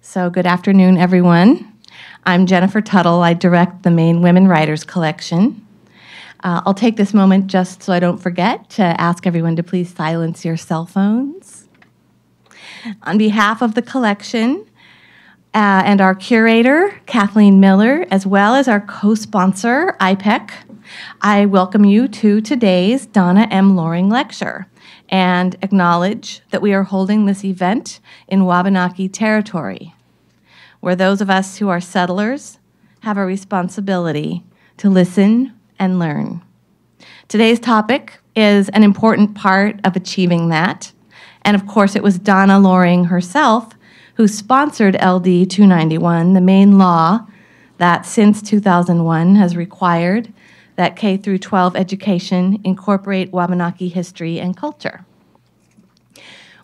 So, good afternoon, everyone. I'm Jennifer Tuttle. I direct the Maine Women Writers Collection. Uh, I'll take this moment just so I don't forget to ask everyone to please silence your cell phones. On behalf of the collection uh, and our curator, Kathleen Miller, as well as our co sponsor, IPEC, I welcome you to today's Donna M. Loring Lecture and acknowledge that we are holding this event in Wabanaki territory where those of us who are settlers have a responsibility to listen and learn. Today's topic is an important part of achieving that. And of course, it was Donna Loring herself who sponsored LD 291, the Maine law that since 2001 has required that K through 12 education incorporate Wabanaki history and culture.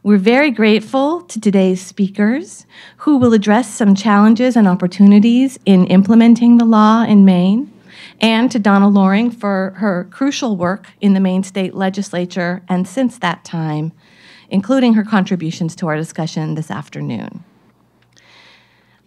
We're very grateful to today's speakers who will address some challenges and opportunities in implementing the law in Maine, and to Donna Loring for her crucial work in the Maine State Legislature and since that time, including her contributions to our discussion this afternoon.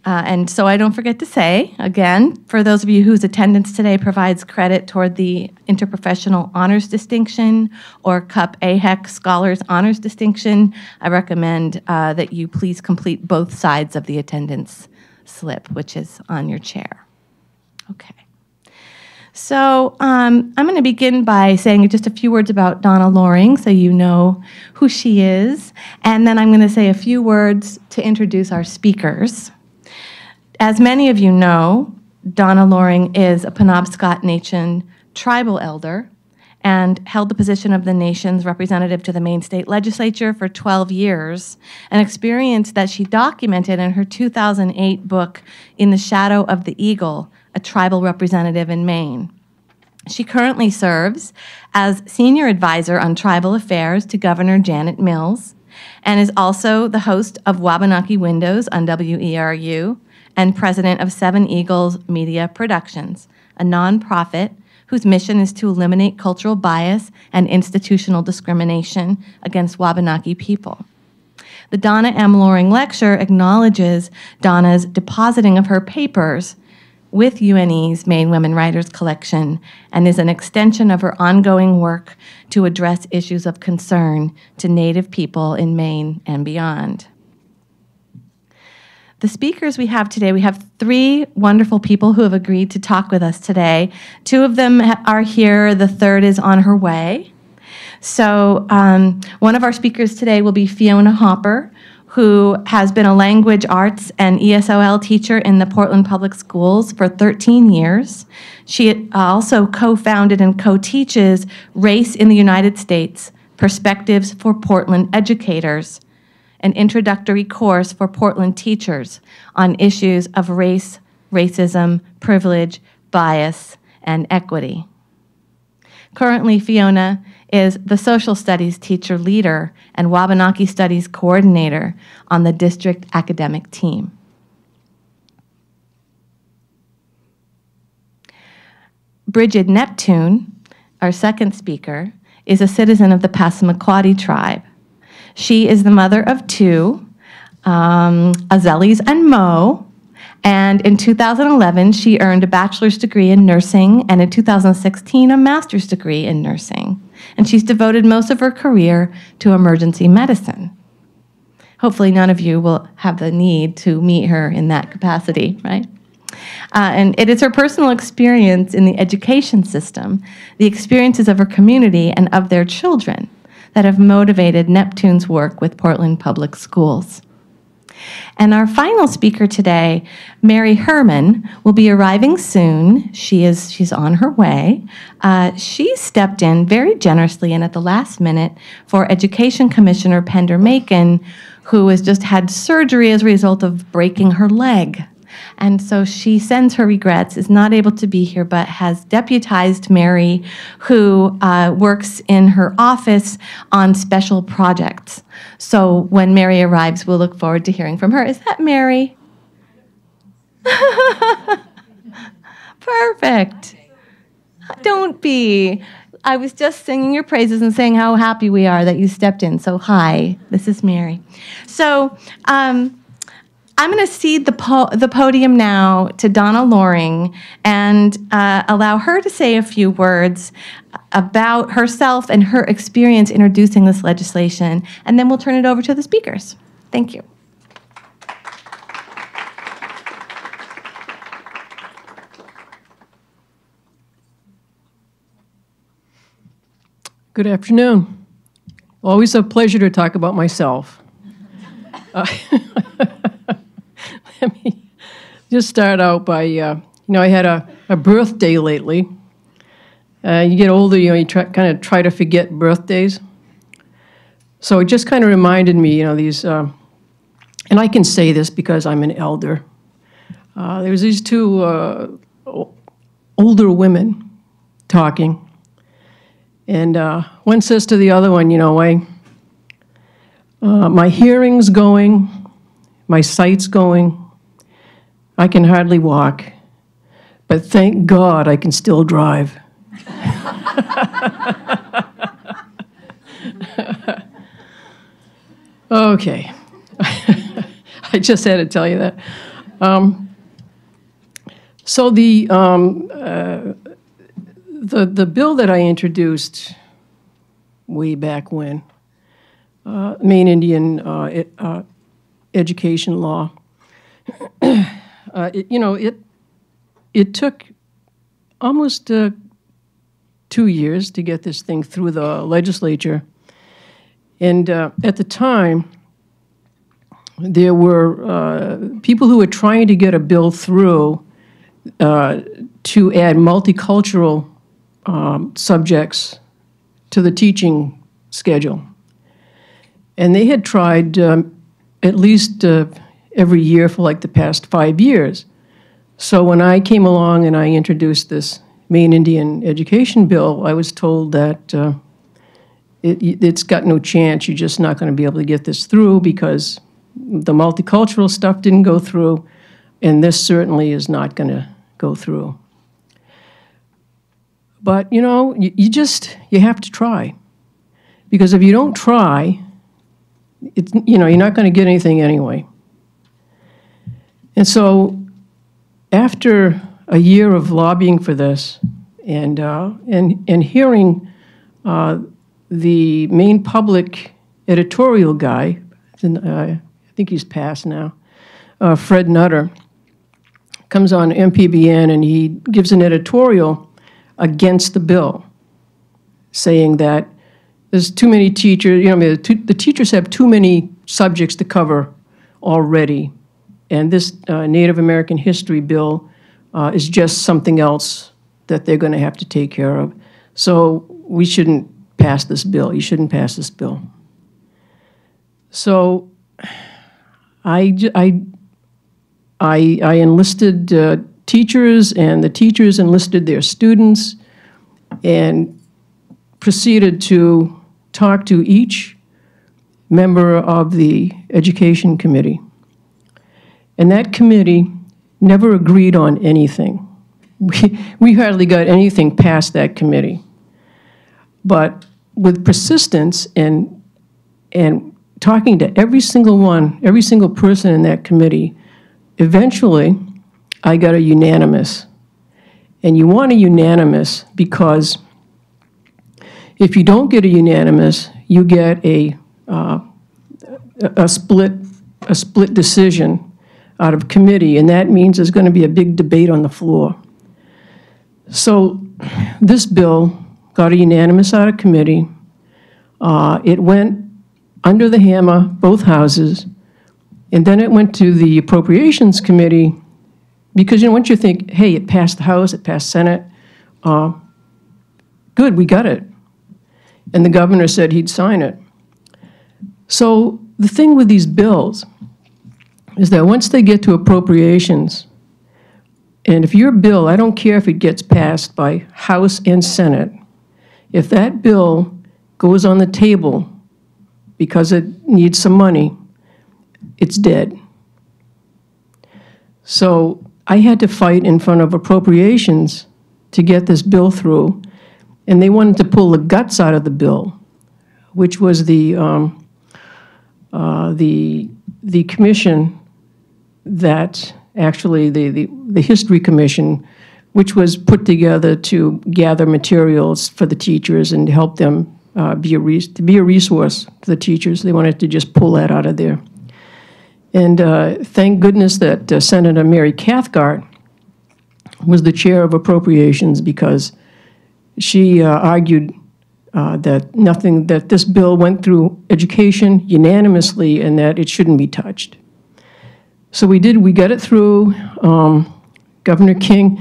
Uh, and so I don't forget to say, again, for those of you whose attendance today provides credit toward the Interprofessional Honors Distinction or CUP AHEC Scholars Honors Distinction, I recommend uh, that you please complete both sides of the attendance slip, which is on your chair. Okay. So um, I'm going to begin by saying just a few words about Donna Loring so you know who she is. And then I'm going to say a few words to introduce our speakers. As many of you know, Donna Loring is a Penobscot Nation tribal elder and held the position of the nation's representative to the Maine state legislature for 12 years, an experience that she documented in her 2008 book, In the Shadow of the Eagle, a tribal representative in Maine. She currently serves as senior advisor on tribal affairs to Governor Janet Mills and is also the host of Wabanaki Windows on WERU, and president of Seven Eagles Media Productions, a nonprofit whose mission is to eliminate cultural bias and institutional discrimination against Wabanaki people. The Donna M. Loring Lecture acknowledges Donna's depositing of her papers with UNE's Maine Women Writers Collection and is an extension of her ongoing work to address issues of concern to Native people in Maine and beyond. The speakers we have today, we have three wonderful people who have agreed to talk with us today. Two of them are here, the third is on her way. So, um, one of our speakers today will be Fiona Hopper, who has been a language arts and ESOL teacher in the Portland Public Schools for 13 years. She also co founded and co teaches Race in the United States Perspectives for Portland Educators an introductory course for Portland teachers on issues of race, racism, privilege, bias, and equity. Currently, Fiona is the social studies teacher leader and Wabanaki studies coordinator on the district academic team. Bridgid Neptune, our second speaker, is a citizen of the Passamaquoddy tribe she is the mother of two, um, Azelis and Mo. And in 2011, she earned a bachelor's degree in nursing, and in 2016, a master's degree in nursing. And she's devoted most of her career to emergency medicine. Hopefully, none of you will have the need to meet her in that capacity, right? Uh, and it is her personal experience in the education system, the experiences of her community, and of their children that have motivated Neptune's work with Portland Public Schools. And our final speaker today, Mary Herman, will be arriving soon. She is she's on her way. Uh, she stepped in very generously and at the last minute for Education Commissioner Pender Makin, who has just had surgery as a result of breaking her leg. And so she sends her regrets, is not able to be here, but has deputized Mary, who uh, works in her office on special projects. So when Mary arrives, we'll look forward to hearing from her. Is that Mary? Perfect. Don't be. I was just singing your praises and saying how happy we are that you stepped in. So, hi, this is Mary. So, um, I'm going to cede the, po- the podium now to Donna Loring and uh, allow her to say a few words about herself and her experience introducing this legislation, and then we'll turn it over to the speakers. Thank you. Good afternoon. Always a pleasure to talk about myself. Uh, let me just start out by, uh, you know, I had a, a birthday lately. Uh, you get older, you know, you try, kind of try to forget birthdays. So it just kind of reminded me, you know, these, uh, and I can say this because I'm an elder. Uh, there was these two uh, older women talking and uh, one says to the other one, you know, I, uh, my hearing's going, my sight's going, I can hardly walk, but thank God I can still drive. okay. I just had to tell you that. Um, so the um, uh, the, the bill that I introduced way back when, uh, Maine Indian uh, uh, education law, uh, it, you know, it, it took almost uh, two years to get this thing through the legislature. And uh, at the time, there were people who were trying to get a bill through to add multicultural um, subjects to the teaching schedule. And they had tried um, at least uh, every year for like the past five years. So when I came along and I introduced this Maine Indian education bill, I was told that uh, it, has got no chance. You're just not going to be able to get this through because the multicultural stuff didn't go through, and this certainly is not going to go through. But you know, you, you just you have to try, because if you don't try, it's you know you're not going to get anything anyway. And so, after a year of lobbying for this, and uh, and and hearing uh, the Maine Public editorial guy, uh, I think he's passed now, uh, Fred Nutter, comes on MPBN and he gives an editorial against the bill, saying that there's too many teachers, you know, the, the teachers have too many subjects to cover already. And this uh, Native American history bill uh, is just something else that they're going to have to take care of. So we shouldn't pass this bill. You shouldn't pass this bill. So I, I, I, I enlisted uh, teachers, and the teachers enlisted their students and proceeded to talk to each member of the education committee. And that committee never agreed on anything. We, we hardly got anything past that committee. But with persistence and, and talking to every single one, every single person in that committee, eventually I got a unanimous. And you want a unanimous because if you don't get a unanimous, you get a, uh, a split a split decision out of committee, and that means there's going to be a big debate on the floor. So this bill got a unanimous out of committee. Uh, it went under the hammer, both houses, and then it went to the Appropriations Committee, because, you know, once you think, hey, it passed the House, it passed Senate, uh, good, we got it. And the governor said he'd sign it. So the thing with these bills is that once they get to appropriations, and if your bill, I don't care if it gets passed by House and Senate, if that bill goes on the table because it needs some money, it's dead. So I had to fight in front of appropriations to get this bill through, and they wanted to pull the guts out of the bill, which was the um, uh, the the commission that actually the, the, the History Commission, which was put together to gather materials for the teachers and help them uh, be a to be a resource to the teachers. They wanted to just pull that out of there. And uh, thank goodness that uh, Senator Mary Cathcart was the chair of appropriations because she uh, argued uh, that nothing that this bill went through education unanimously and that it shouldn't be touched. So we did. We got it through. Um, Governor King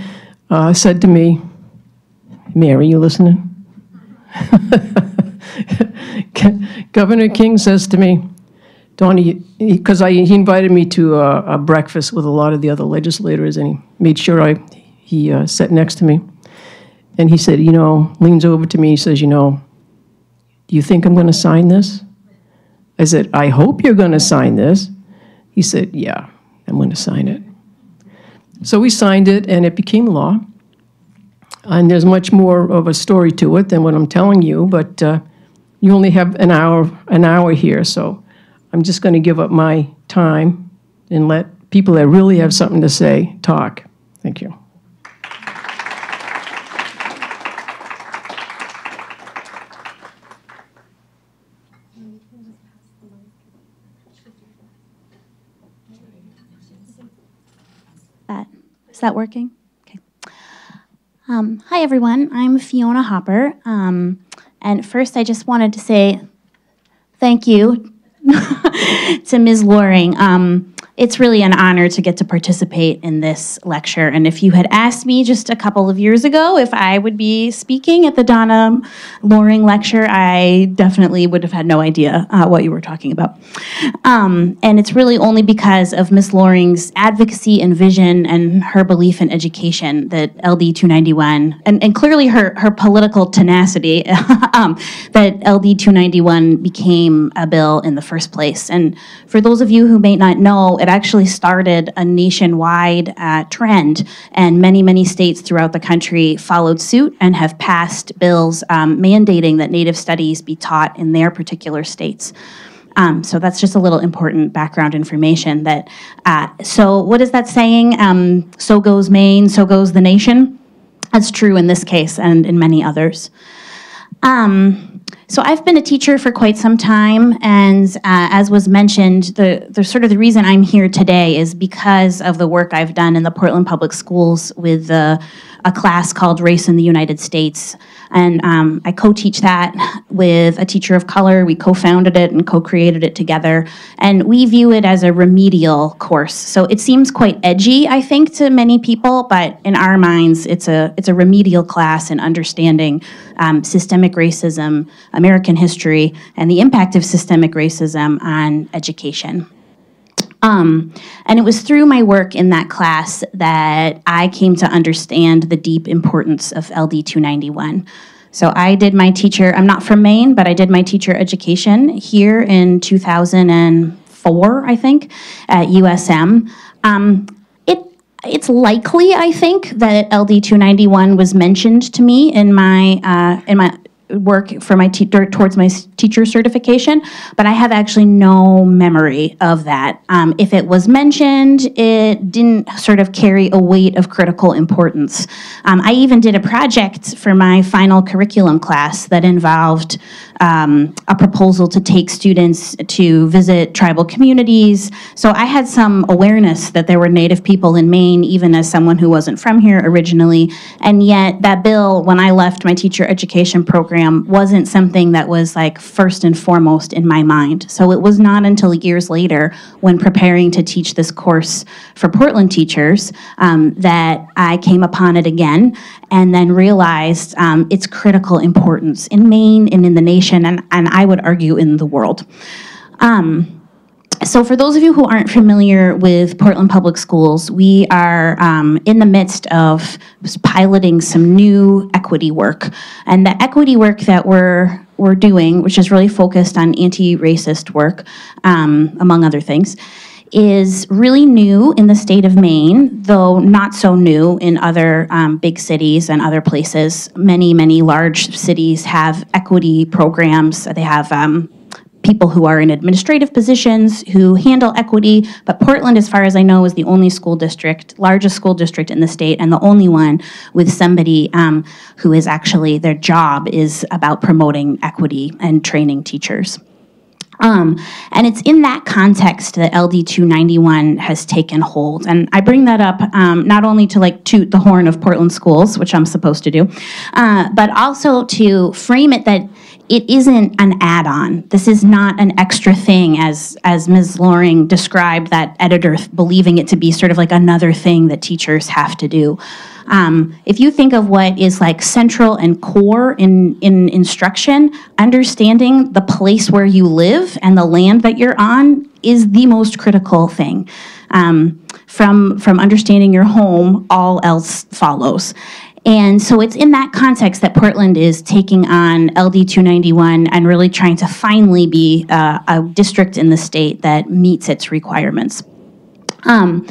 uh, said to me, "Mary, you listening?" Governor King says to me, Donnie, because he invited me to a, a, breakfast with a lot of the other legislators, and he made sure I he uh, sat next to me, and he said, you know, leans over to me, he says, you know, do you think I'm going to sign this? I said, I hope you're going to sign this. He said, yeah, I'm going to sign it. So we signed it, and it became law. And there's much more of a story to it than what I'm telling you, but. Uh, you only have an hour, an hour here, so I'm just going to give up my time and let people that really have something to say talk. Thank you. That, is that working? Okay. Um, hi, everyone. I'm Fiona Hopper. Um, and first, I just wanted to say thank you to Ms. Loring. Um, it's really an honor to get to participate in this lecture. And if you had asked me just a couple of years ago if I would be speaking at the Donna Loring lecture, I definitely would have had no idea uh, what you were talking about. Um, and it's really only because of Ms. Loring's advocacy and vision and her belief in education that LD 291, and, and clearly her, her political tenacity, um, that LD 291 became a bill in the first place. And for those of you who may not know, it actually started a nationwide uh, trend, and many, many states throughout the country followed suit and have passed bills um, mandating that Native studies be taught in their particular states. Um, so that's just a little important background information. That uh, so what is that saying? Um, so goes Maine, so goes the nation. That's true in this case and in many others. Um, so I've been a teacher for quite some time, and uh, as was mentioned, the, the sort of the reason I'm here today is because of the work I've done in the Portland Public Schools with uh, a class called Race in the United States. And um, I co teach that with a teacher of color. We co founded it and co created it together. And we view it as a remedial course. So it seems quite edgy, I think, to many people, but in our minds, it's a, it's a remedial class in understanding um, systemic racism, American history, and the impact of systemic racism on education. Um, and it was through my work in that class that I came to understand the deep importance of LD 291. So I did my teacher, I'm not from Maine, but I did my teacher education here in 2004, I think, at USM. Um, it, it's likely, I think, that LD 291 was mentioned to me in my, uh, in my work for my te- towards my teacher certification, but I have actually no memory of that. Um, if it was mentioned, it didn't sort of carry a weight of critical importance. Um, I even did a project for my final curriculum class that involved um, a proposal to take students to visit tribal communities. So I had some awareness that there were Native people in Maine, even as someone who wasn't from here originally. And yet, that bill, when I left my teacher education program, wasn't something that was like first and foremost in my mind. So it was not until years later, when preparing to teach this course for Portland teachers, um, that I came upon it again and then realized um, its critical importance in Maine and in the nation, and, and I would argue in the world. Um, so, for those of you who aren't familiar with Portland Public Schools, we are um, in the midst of piloting some new equity work. And the equity work that we're, we're doing, which is really focused on anti racist work, um, among other things, is really new in the state of Maine, though not so new in other um, big cities and other places. Many, many large cities have equity programs. They have um, people who are in administrative positions who handle equity, but Portland, as far as I know, is the only school district, largest school district in the state, and the only one with somebody um, who is actually, their job is about promoting equity and training teachers. Um, and it's in that context that LD 291 has taken hold. And I bring that up um, not only to like toot the horn of Portland schools, which I'm supposed to do, uh, but also to frame it that it isn't an add-on. This is not an extra thing, as as Ms. Loring described that editor believing it to be sort of like another thing that teachers have to do. Um, if you think of what is like central and core in, in instruction, understanding the place where you live and the land that you're on is the most critical thing. Um, from, from understanding your home, all else follows. And so it's in that context that Portland is taking on LD 291 and really trying to finally be uh, a district in the state that meets its requirements. Um,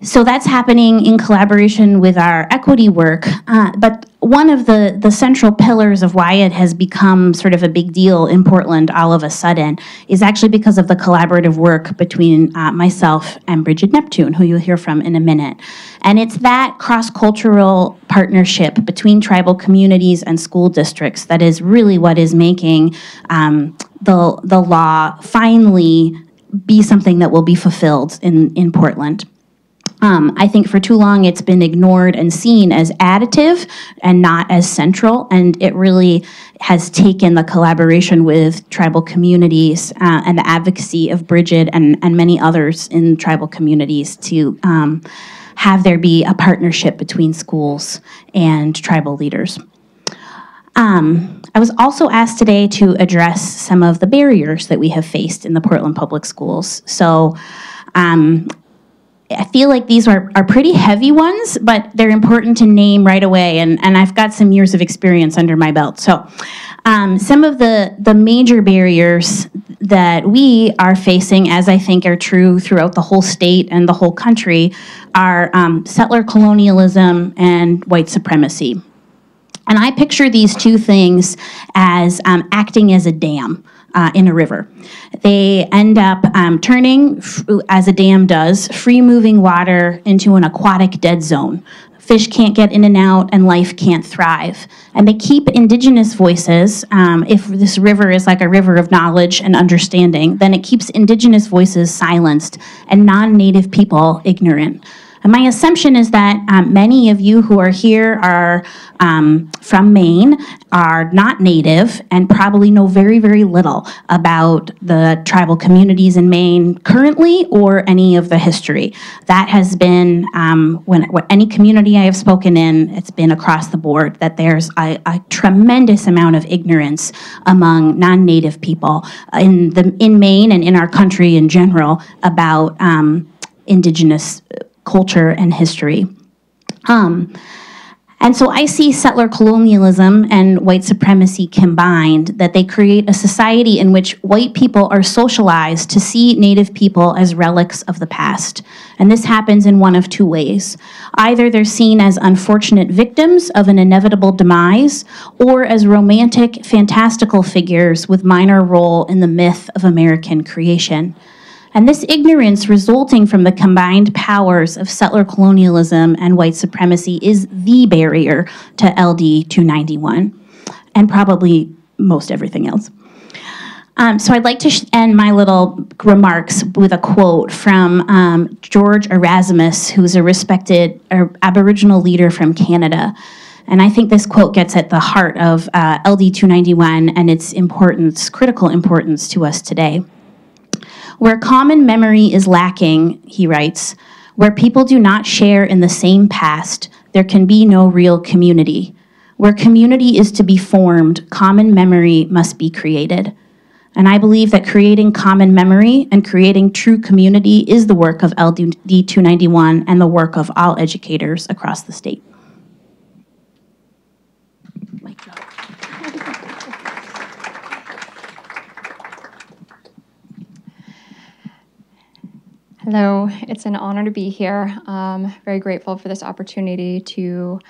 so that's happening in collaboration with our equity work. Uh, but one of the, the central pillars of why it has become sort of a big deal in Portland all of a sudden is actually because of the collaborative work between uh, myself and Bridgid Neptune, who you'll hear from in a minute. And it's that cross cultural partnership between tribal communities and school districts that is really what is making um, the, the law finally be something that will be fulfilled in, in Portland. Um, I think for too long it's been ignored and seen as additive and not as central, and it really has taken the collaboration with tribal communities uh, and the advocacy of Bridgid and, and many others in tribal communities to um, have there be a partnership between schools and tribal leaders. Um, I was also asked today to address some of the barriers that we have faced in the Portland Public Schools. So um, I feel like these are, are pretty heavy ones, but they're important to name right away, and, and I've got some years of experience under my belt. So, um, some of the, the major barriers that we are facing, as I think are true throughout the whole state and the whole country, are um, settler colonialism and white supremacy. And I picture these two things as um, acting as a dam uh, in a river. They end up um, turning, as a dam does, free moving water into an aquatic dead zone. Fish can't get in and out, and life can't thrive. And they keep indigenous voices. Um, if this river is like a river of knowledge and understanding, then it keeps indigenous voices silenced and non native people ignorant. And my assumption is that um, many of you who are here are um, from Maine, are not native, and probably know very, very little about the tribal communities in Maine currently or any of the history. That has been, um, when, when any community I have spoken in, it's been across the board that there's a, a tremendous amount of ignorance among non-native people in, the, in Maine and in our country in general about um, indigenous culture and history. Um, and so I see settler colonialism and white supremacy combined, that they create a society in which white people are socialized to see Native people as relics of the past. And this happens in one of two ways. Either they're seen as unfortunate victims of an inevitable demise, or as romantic, fantastical figures with minor role in the myth of American creation. And this ignorance resulting from the combined powers of settler colonialism and white supremacy is the barrier to LD 291 and probably most everything else. Um, so I'd like to end my little remarks with a quote from um, George Erasmus, who's a respected Aboriginal leader from Canada. And I think this quote gets at the heart of uh, LD 291 and its importance, critical importance to us today. Where common memory is lacking, he writes, where people do not share in the same past, there can be no real community. Where community is to be formed, common memory must be created. And I believe that creating common memory and creating true community is the work of LD 291 and the work of all educators across the state. Hello, it's an honor to be here. Um, very grateful for this opportunity to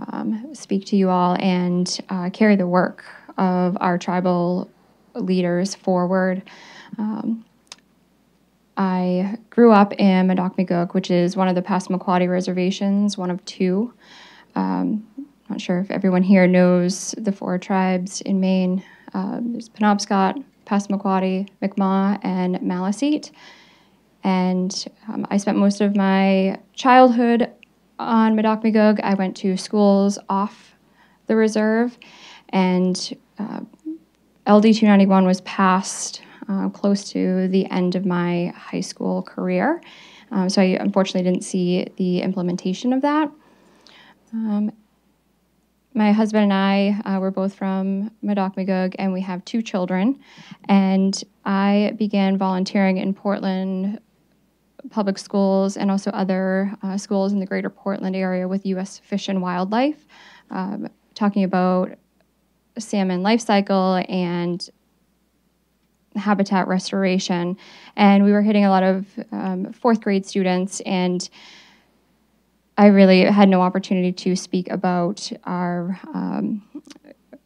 um, speak to you all and uh, carry the work of our tribal leaders forward. Um, I grew up in Motahkomikuk, which is one of the Passamaquoddy reservations, one of two. Um, not sure if everyone here knows the four tribes in Maine. Uh, there's Penobscot, Passamaquoddy, Mi'kmaq, and Maliseet. And um, I spent most of my childhood on Motahkomikuk. I went to schools off the reserve, and uh, LD 291 was passed uh, close to the end of my high school career. Um, so I unfortunately didn't see the implementation of that. Um, my husband and I uh, were both from Motahkomikuk, and we have two children. And I began volunteering in Portland public schools and also other uh, schools in the greater Portland area with U.S. Fish and Wildlife, um, talking about salmon life cycle and habitat restoration. And we were hitting a lot of um, fourth grade students, and I really had no opportunity to speak about our. Um,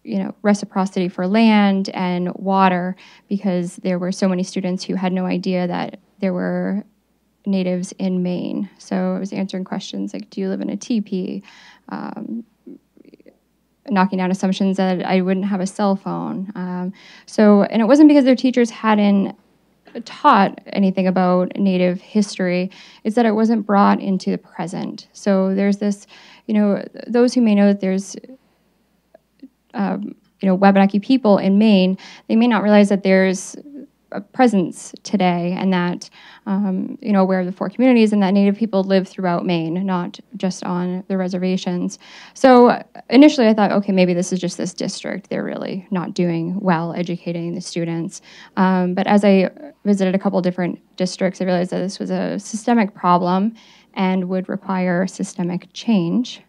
you know, reciprocity for land and water because there were so many students who had no idea that there were natives in Maine. So I was answering questions like, do you live in a teepee? Um, knocking down assumptions that I wouldn't have a cell phone. Um, so, and it wasn't because their teachers hadn't taught anything about Native history, it's that it wasn't brought into the present. So there's this, you know, those who may know that there's, um, you know, Wabanaki people in Maine, they may not realize that there's a presence today and that um, you know aware of the four communities and that native people live throughout maine not just on the reservations. So initially i thought okay maybe this is just this district. They're really not doing well educating the students. Um, but as i visited a couple different districts i realized that this was a systemic problem and would require systemic change.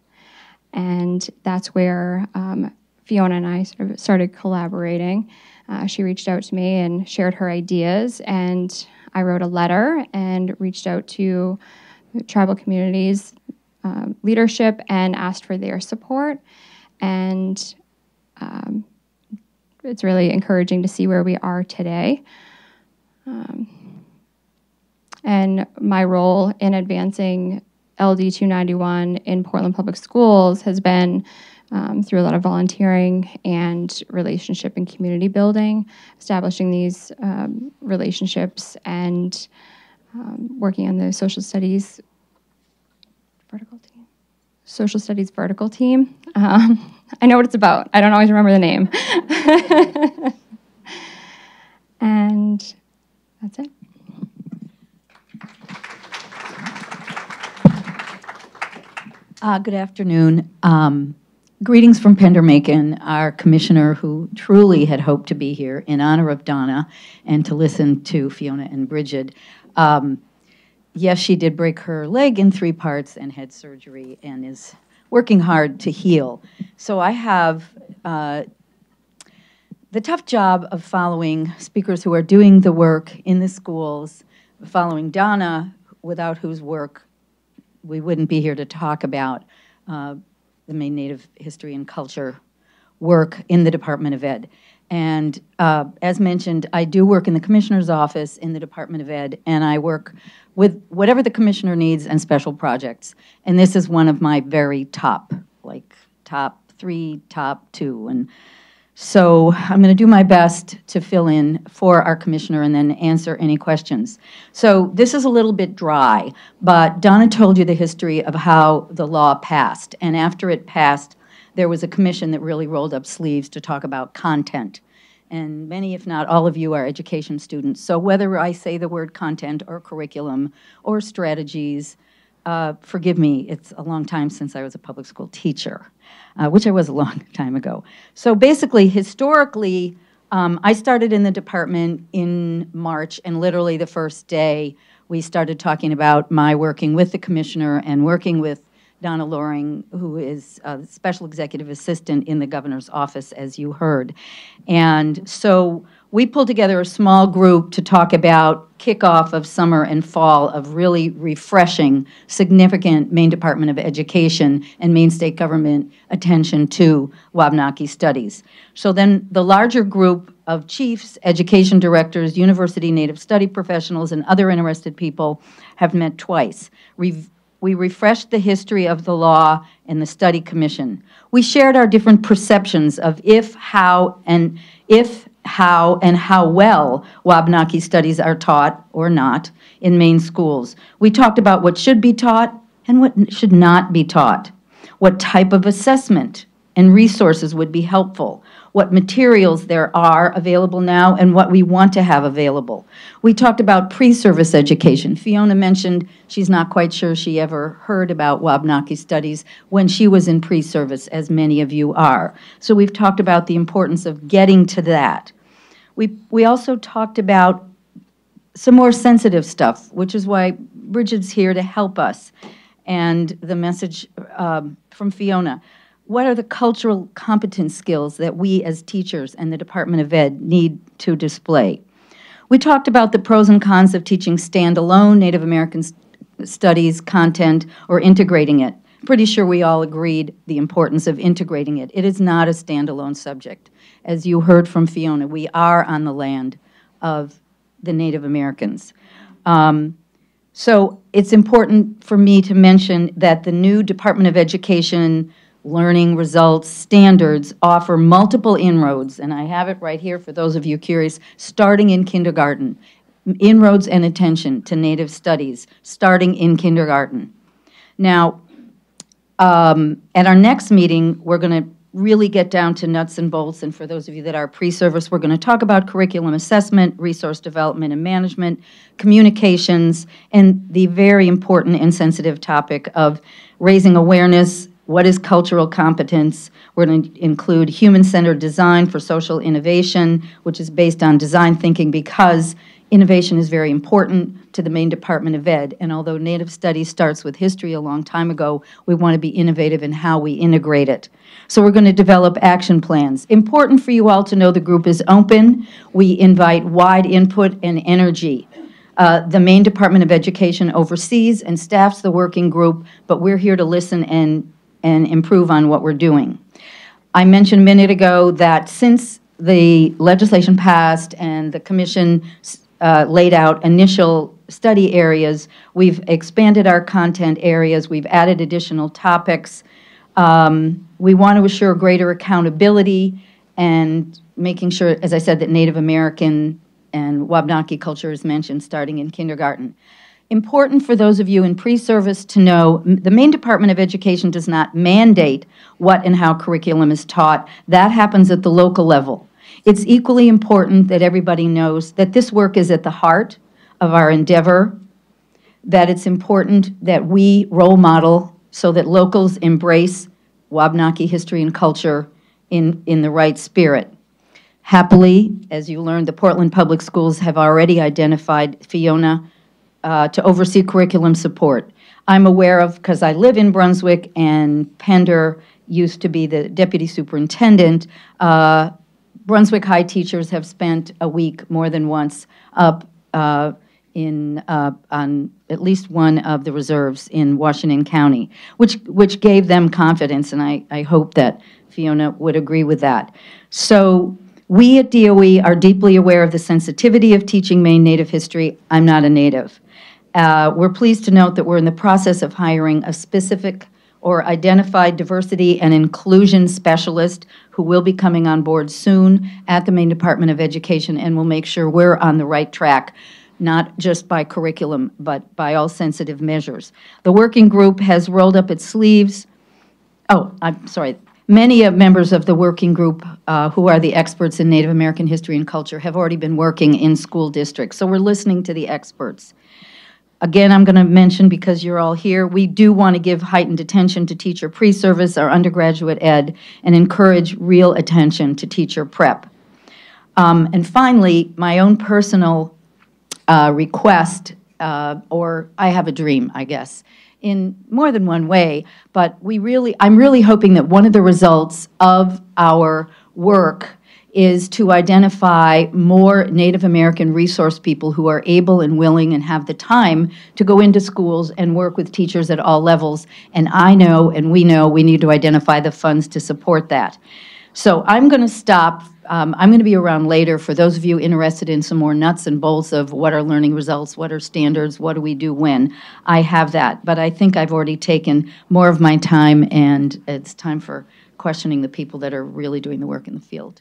And that's where um, fiona and i sort of started collaborating uh, she reached out to me and shared her ideas, and I wrote a letter and reached out to tribal communities um, leadership and asked for their support. And um, it's really encouraging to see where we are today. Um, and my role in advancing LD 291 in Portland Public Schools has been um, through a lot of volunteering and relationship and community building, establishing these um, relationships and um, working on the social studies vertical team. Social studies vertical team. Um, I know what it's about. I don't always remember the name. and that's it. Uh, good afternoon. Um, Greetings from Pender Makin, our commissioner who truly had hoped to be here in honor of Donna and to listen to Fiona and Bridgid. Um, yes, she did break her leg in three parts and had surgery and is working hard to heal. So I have uh, the tough job of following speakers who are doing the work in the schools, following Donna, without whose work we wouldn't be here to talk about. Uh, the Maine Native History and Culture work in the Department of Ed. And uh, as mentioned, I do work in the commissioner's office in the Department of Ed, and I work with whatever the commissioner needs and special projects. And this is one of my very top, like top three, top two. And so I'm going to do my best to fill in for our commissioner and then answer any questions. So this is a little bit dry, but Donna told you the history of how the law passed. And after it passed, there was a commission that really rolled up sleeves to talk about content. And many, if not all of you, are education students. So whether I say the word content or curriculum or strategies, uh, forgive me, it's a long time since I was a public school teacher uh, which I was a long time ago. So basically, historically, um, I started in the department in March, and literally the first day we started talking about my working with the commissioner and working with Donna Loring, who is a special executive assistant in the governor's office, as you heard. And so we pulled together a small group to talk about kickoff of summer and fall of really refreshing, significant Maine Department of Education and Maine state government attention to Wabanaki studies. So then the larger group of chiefs, education directors, university native study professionals, and other interested people have met twice. Rev- we refreshed the history of the law and the study commission. We shared our different perceptions of if, how, and if, how, and how well Wabanaki studies are taught or not in Maine schools. We talked about what should be taught and what should not be taught, what type of assessment and resources would be helpful, what materials there are available now, and what we want to have available. We talked about pre-service education. Fiona mentioned she's not quite sure she ever heard about Wabanaki studies when she was in pre-service, as many of you are. So we've talked about the importance of getting to that. We, we also talked about some more sensitive stuff, which is why Bridgid's here to help us, and the message um, from Fiona what are the cultural competence skills that we as teachers and the Department of Ed need to display? We talked about the pros and cons of teaching standalone Native American studies content or integrating it. Pretty sure we all agreed the importance of integrating it. It is not a standalone subject. As you heard from Fiona, we are on the land of the Native Americans. Um, so it's important for me to mention that the new Department of Education learning results standards offer multiple inroads, and I have it right here for those of you curious, starting in kindergarten. Inroads and attention to Native studies, starting in kindergarten. Now, um, at our next meeting, we're going to really get down to nuts and bolts, and for those of you that are pre-service, we're going to talk about curriculum assessment, resource development and management, communications, and the very important and sensitive topic of raising awareness what is cultural competence? We're going to include human centered design for social innovation, which is based on design thinking because innovation is very important to the Maine Department of Ed. And although Native Studies starts with history a long time ago, we want to be innovative in how we integrate it. So we're going to develop action plans. Important for you all to know the group is open. We invite wide input and energy. Uh, the Maine Department of Education oversees and staffs the working group, but we're here to listen and and improve on what we're doing. I mentioned a minute ago that since the legislation passed and the commission uh, laid out initial study areas, we've expanded our content areas, we've added additional topics. Um, we want to assure greater accountability and making sure, as I said, that Native American and Wabanaki culture is mentioned starting in kindergarten important for those of you in pre-service to know the Maine Department of Education does not mandate what and how curriculum is taught. That happens at the local level. It's equally important that everybody knows that this work is at the heart of our endeavor, that it's important that we role model so that locals embrace Wabanaki history and culture in, in the right spirit. Happily, as you learned, the Portland Public Schools have already identified Fiona uh, to oversee curriculum support. I'm aware of, because I live in Brunswick and Pender used to be the deputy superintendent, uh, Brunswick High teachers have spent a week more than once up uh, in uh, on at least one of the reserves in Washington County, which which gave them confidence, and I, I hope that Fiona would agree with that. So we at DOE are deeply aware of the sensitivity of teaching Maine Native history. I'm not a native. Uh, we're pleased to note that we're in the process of hiring a specific or identified diversity and inclusion specialist who will be coming on board soon at the Maine Department of Education and will make sure we're on the right track, not just by curriculum, but by all sensitive measures. The working group has rolled up its sleeves. Oh, I'm sorry. Many members of the working group uh, who are the experts in Native American history and culture have already been working in school districts, so we're listening to the experts. Again, I'm going to mention because you're all here, we do want to give heightened attention to teacher pre-service or undergraduate ed and encourage real attention to teacher prep. Um, and finally, my own personal uh, request, uh, or I have a dream, I guess, in more than one way, but we really, I'm really hoping that one of the results of our work is to identify more Native American resource people who are able and willing and have the time to go into schools and work with teachers at all levels. And I know and we know we need to identify the funds to support that. So I'm going to stop um, I'm going to be around later for those of you interested in some more nuts and bolts of what are learning results, what are standards, what do we do when. I have that, but I think I've already taken more of my time, and it's time for questioning the people that are really doing the work in the field.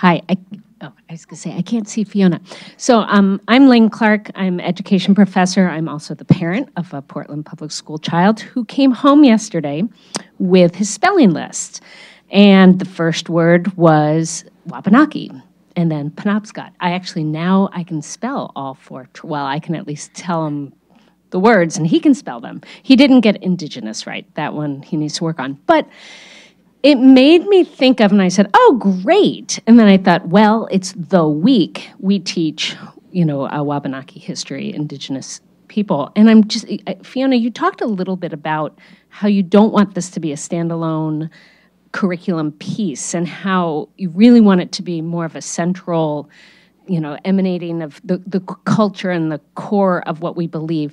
Hi. I, oh, I was going to say, I can't see Fiona. So um, I'm Lane Clark. I'm education professor. I'm also the parent of a Portland Public School child who came home yesterday with his spelling list. And the first word was Wabanaki and then Penobscot. I actually now I can spell all four. Well, I can at least tell him the words and he can spell them. He didn't get indigenous right. That one he needs to work on. But it made me think of, and I said, oh, great. And then I thought, well, it's the week we teach, you know, a Wabanaki history, indigenous people. And I'm just, Fiona, you talked a little bit about how you don't want this to be a standalone curriculum piece and how you really want it to be more of a central, you know, emanating of the, the culture and the core of what we believe.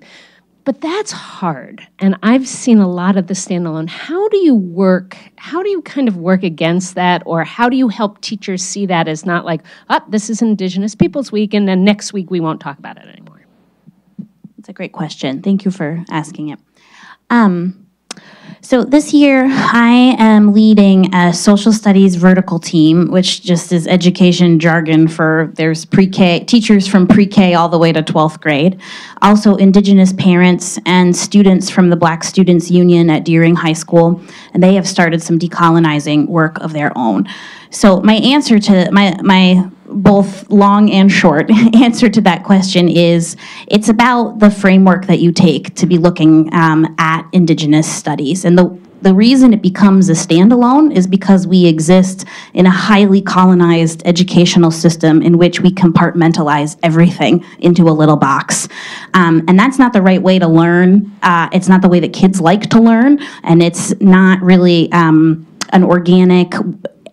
But that's hard. And I've seen a lot of the standalone. How do you work? How do you kind of work against that? Or how do you help teachers see that as not like, oh, this is Indigenous Peoples Week, and then next week we won't talk about it anymore? That's a great question. Thank you for asking it. Um, so this year, I am leading a social studies vertical team, which just is education jargon for there's pre-K teachers from pre-K all the way to 12th grade, also Indigenous parents and students from the Black Students Union at Deering High School, and they have started some decolonizing work of their own. So my answer to my my both long and short answer to that question is it's about the framework that you take to be looking um, at Indigenous studies. And the, the reason it becomes a standalone is because we exist in a highly colonized educational system in which we compartmentalize everything into a little box. Um, and that's not the right way to learn. Uh, it's not the way that kids like to learn, and it's not really um, an organic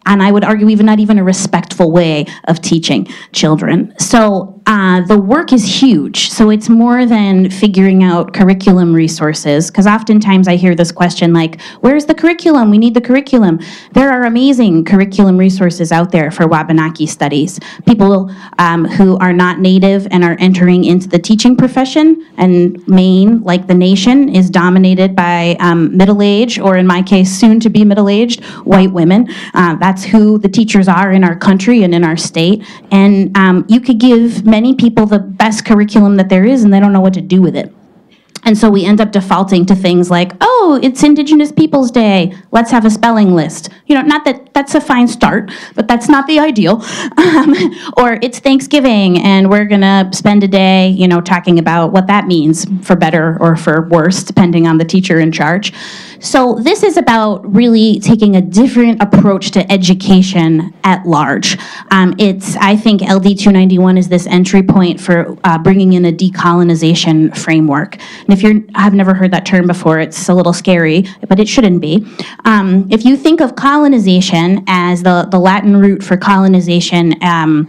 and I would argue even not even a respectful way of teaching children. So uh, the work is huge. So it's more than figuring out curriculum resources, because oftentimes I hear this question like, where's the curriculum? We need the curriculum. There are amazing curriculum resources out there for Wabanaki studies. People um, who are not native and are entering into the teaching profession, and Maine, like the nation, is dominated by um, middle-aged, or in my case, soon to be middle-aged, white women. Uh, that's who the teachers are in our country and in our state. And um, you could give many people the best curriculum that there is and they don't know what to do with it. And so we end up defaulting to things like, oh, it's Indigenous Peoples Day. Let's have a spelling list. You know, not that that's a fine start, but that's not the ideal. Um, or it's Thanksgiving and we're going to spend a day, you know, talking about what that means for better or for worse, depending on the teacher in charge. So this is about really taking a different approach to education at large. Um, it's, I think LD 291 is this entry point for uh, bringing in a decolonization framework. And if you have never heard that term before, it's a little scary, but it shouldn't be. Um, if you think of colonization as the, the Latin root for colonization, um,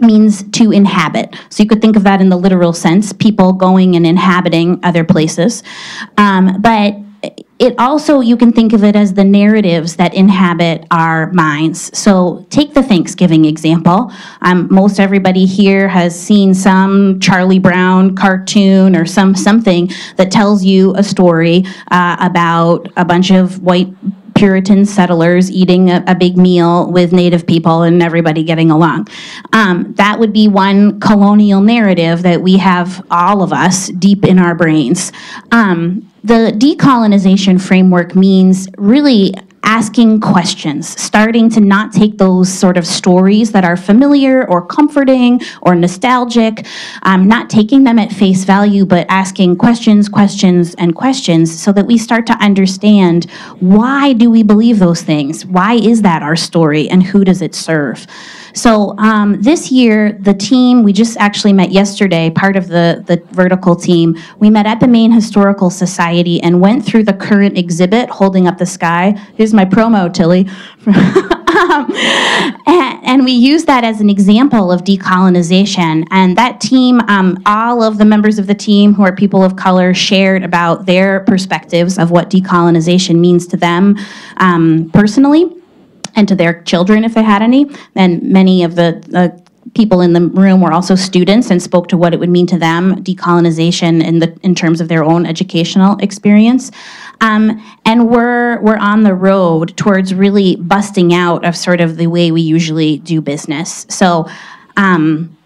means to inhabit. So you could think of that in the literal sense, people going and inhabiting other places. Um, but it also, you can think of it as the narratives that inhabit our minds. So take the Thanksgiving example. Um, most everybody here has seen some Charlie Brown cartoon or some something that tells you a story uh, about a bunch of white Puritan settlers eating a, a, big meal with Native people and everybody getting along. Um, that would be one colonial narrative that we have, all of us, deep in our brains. Um, the decolonization framework means really asking questions, starting to not take those sort of stories that are familiar or comforting or nostalgic, um, not taking them at face value, but asking questions, questions, and questions so that we start to understand why do we believe those things? Why is that our story and who does it serve? So um, this year, the team, we just actually met yesterday, part of the, the vertical team, we met at the Maine Historical Society and went through the current exhibit, Holding Up the Sky. Here's my promo, Tilly. um, and, and we use that as an example of decolonization. And that team, um, all of the members of the team who are people of color shared about their perspectives of what decolonization means to them um, personally and to their children if they had any. And many of the, people in the room were also students and spoke to what it would mean to them, decolonization in the in terms of their own educational experience. Um, and we're we're on the road towards really busting out of sort of the way we usually do business. So. Um,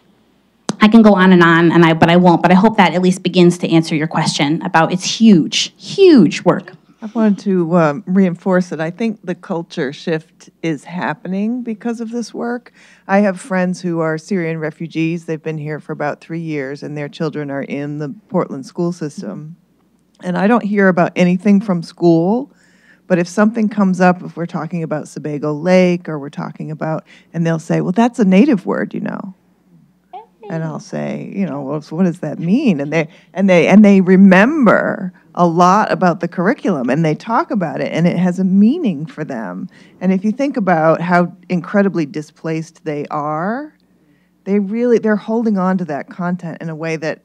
I can go on and on, and I but I won't. But I hope that at least begins to answer your question about it's huge, huge work. I wanted to um, reinforce that I think the culture shift is happening because of this work. I have friends who are Syrian refugees. They've been here for about three years, and their children are in the Portland school system. And I don't hear about anything from school, but if something comes up, if we're talking about Sebago Lake or we're talking about, and they'll say, well, that's a native word, you know. And I'll say, you know, well, so what does that mean? And they and they and they remember a lot about the curriculum and they talk about it and it has a meaning for them. And if you think about how incredibly displaced they are, they really they're holding on to that content in a way that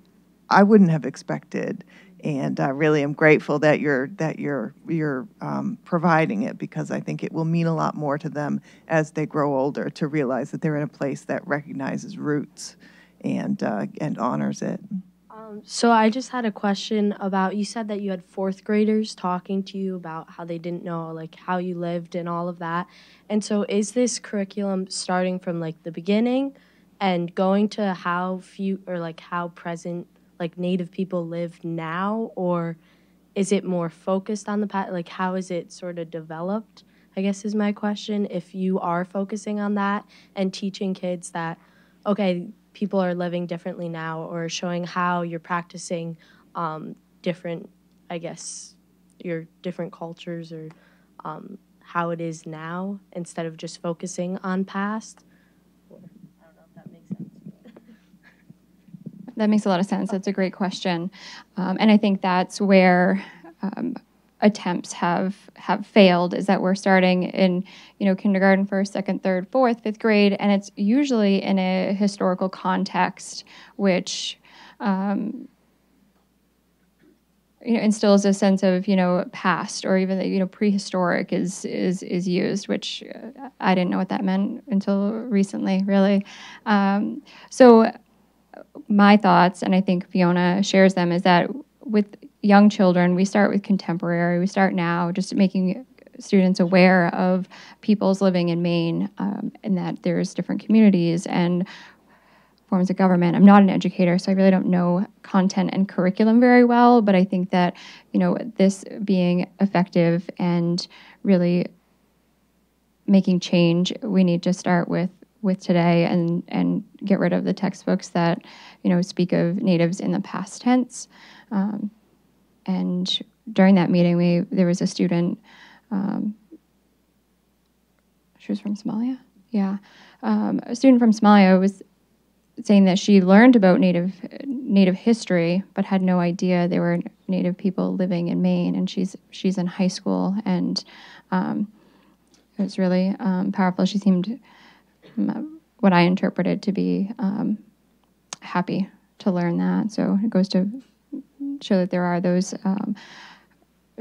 I wouldn't have expected. And I really am grateful that you're that you're you're um, providing it because I think it will mean a lot more to them as they grow older to realize that they're in a place that recognizes roots and uh, and honors it. Um, so I just had a question about you said that you had fourth graders talking to you about how they didn't know like how you lived and all of that. And so is this curriculum starting from like the beginning and going to how few or like how present like native people live now or is it more focused on the past like how is it sort of developed? I guess is my question if you are focusing on that and teaching kids that okay, people are living differently now or showing how you're practicing um, different, I guess, your different cultures or um, how it is now instead of just focusing on past. I don't know if that makes sense. That makes a lot of sense. That's a great question. Um, and I think that's where um, attempts have have failed is that we're starting in you know kindergarten first second third fourth fifth grade and it's usually in a historical context which um, you know, instills a sense of you know past or even that you know prehistoric is is is used, which uh, I didn't know what that meant until recently, really. Um, so my thoughts, and I think Fiona shares them, is that with young children, we start with contemporary. We start now, just making students aware of peoples living in Maine um, and that there's different communities and forms of government. I'm not an educator, so I really don't know content and curriculum very well, but I think that, you know, this being effective and really making change, we need to start with with today and and get rid of the textbooks that, you know, speak of natives in the past tense. Um, and during that meeting, we there was a student. Um, she was from Somalia. Yeah, um, a student from Somalia was saying that she learned about native native history, but had no idea there were native people living in Maine. And she's she's in high school, and um, it was really um, powerful. She seemed um, what I interpreted to be um, happy to learn that. So it goes to show that there are those um,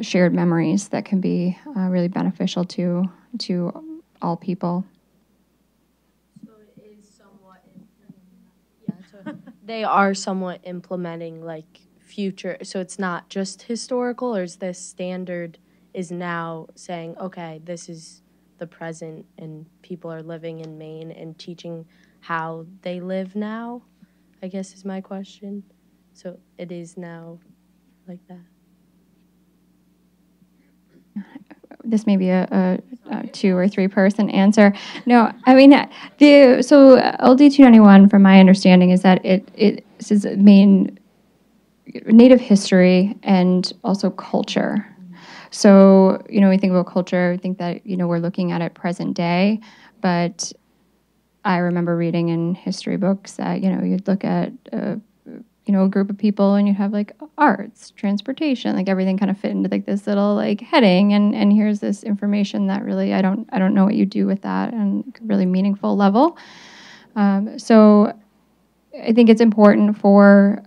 shared memories that can be uh, really beneficial to to all people. So it is somewhat, yeah. So they are somewhat implementing like future. So it's not just historical, or is this standard is now saying, okay, this is the present, and people are living in Maine and teaching how they live now. I guess is my question. So it is now like that. This may be a, a, a two or three person answer. No, I mean the so LD two ninety one, from my understanding, is that it it is Maine native history and also culture. So you know, we think about culture. I think that you know we're looking at it present day, but I remember reading in history books that you know you'd look at you know a group of people and you have like arts transportation like everything kind of fit into like this little like heading. And and here's this information that really i don't i don't know what you do with that and really meaningful level. Um, so i think it's important for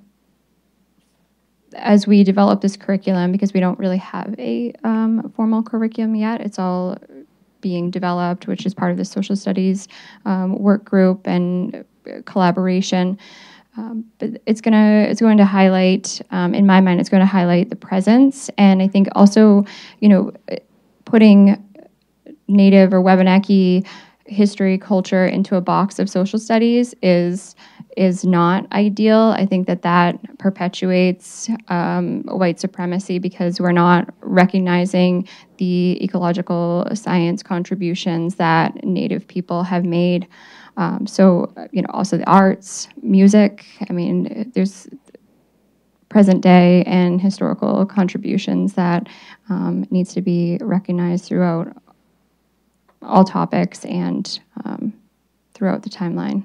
as we develop this curriculum because we don't really have a um, formal curriculum yet it's all being developed which is part of the social studies um, work group and collaboration um, but it's gonna it's going to highlight, um, in my mind, it's going to highlight the presence, and I think also, you know, putting Native or Wabanaki history culture into a box of social studies is is not ideal. I think that that perpetuates um, white supremacy because we're not recognizing the ecological science contributions that Native people have made. Um, so, you know, also the arts, music. I mean, there's present day and historical contributions that um, needs to be recognized throughout all topics and um, throughout the timeline.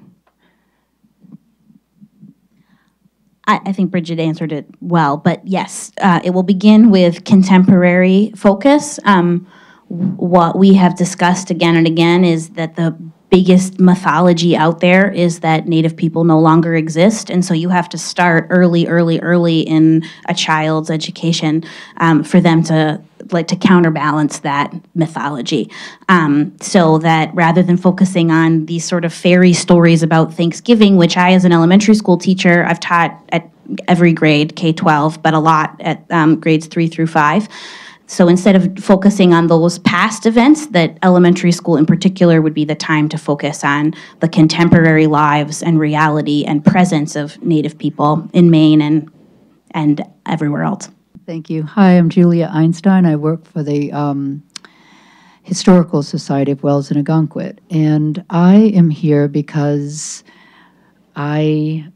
I, I think Bridgid answered it well, but yes, uh, it will begin with contemporary focus. Um, what we have discussed again and again is that the biggest mythology out there is that Native people no longer exist. And so you have to start early, early, early in a child's education um, for them to like to counterbalance that mythology. Um, so that rather than focusing on these sort of fairy stories about Thanksgiving, which I, as an elementary school teacher, I've taught at every grade, K 12, but a lot at um, grades three through five. So instead of focusing on those past events, that elementary school in particular would be the time to focus on the contemporary lives and reality and presence of Native people in Maine and, and everywhere else. Thank you. Hi, I'm Julia Einstein. I work for the um, Historical Society of Wells and Ogunquit. And I am here because I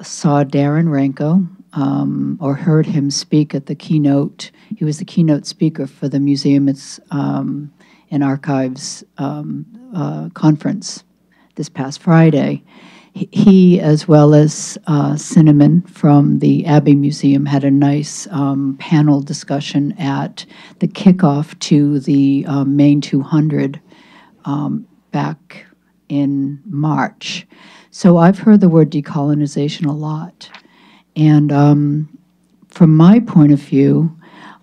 saw Darren Ranco um, or heard him speak at the keynote. He was the keynote speaker for the Museum um, and Archives um, uh, conference this past Friday. He, as well as uh, Cinnamon from the Abbe Museum, had a nice um, panel discussion at the kickoff to the uh, Maine 200 um, back in March. So I've heard the word decolonization a lot. And um, from my point of view,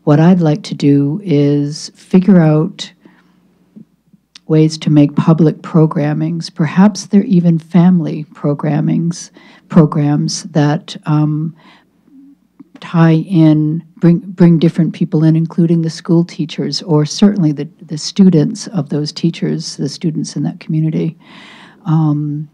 what I'd like to do is figure out ways to make public programmings. Perhaps they're even family programmings, programs that um, tie in, bring bring different people in, including the school teachers, or certainly the the students of those teachers, the students in that community. Um,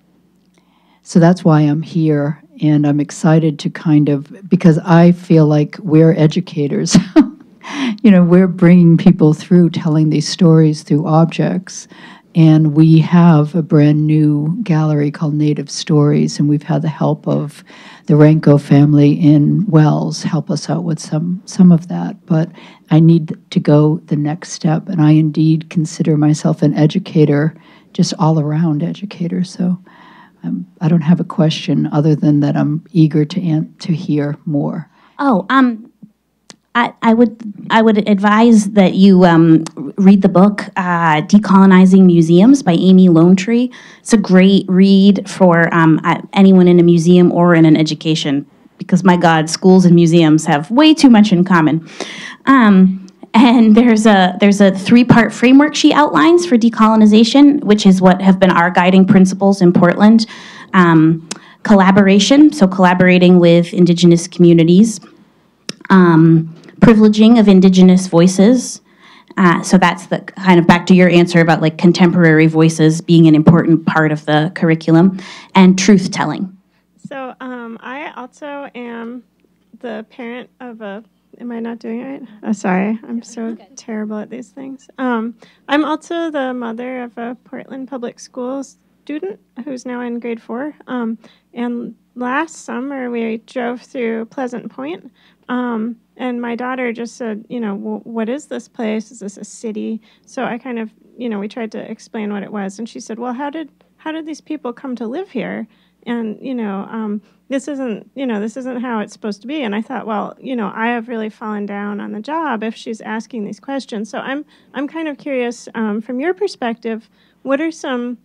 so that's why I'm here, and I'm excited to kind of, because I feel like we're educators. you know, we're bringing people through telling these stories through objects. And we have a brand new gallery called Native Stories, and we've had the help of the Ranco family in Wells help us out with some some of that. But I need to go the next step, and I indeed consider myself an educator, just all around educator. So um, I don't have a question other than that I'm eager to to hear more. Oh, um, I, I would I would advise that you um, read the book uh, "Decolonizing Museums" by Amy Lonetree. It's a great read for um, anyone in a museum or in an education, because my God, schools and museums have way too much in common. Um, and there's a there's a three-part framework she outlines for decolonization, which is what have been our guiding principles in Portland. Um, collaboration, so collaborating with indigenous communities. Um, privileging of indigenous voices. Uh, so that's the kind of back to your answer about like contemporary voices being an important part of the curriculum and truth telling. So um, I also am the parent of a am I not doing it right? Oh, sorry, I'm so terrible at these things. Um, I'm also the mother of a Portland Public Schools student who's now in grade four. Um, and last summer we drove through Pleasant Point, um, and my daughter just said, you know, well, what is this place? Is this a city? So I kind of, you know, we tried to explain what it was, and she said, well, how did how did these people come to live here? and you know, um, this isn't you know this isn't how it's supposed to be. And I thought, well, you know, I have really fallen down on the job if she's asking these questions. So I'm I'm kind of curious um, from your perspective, what are some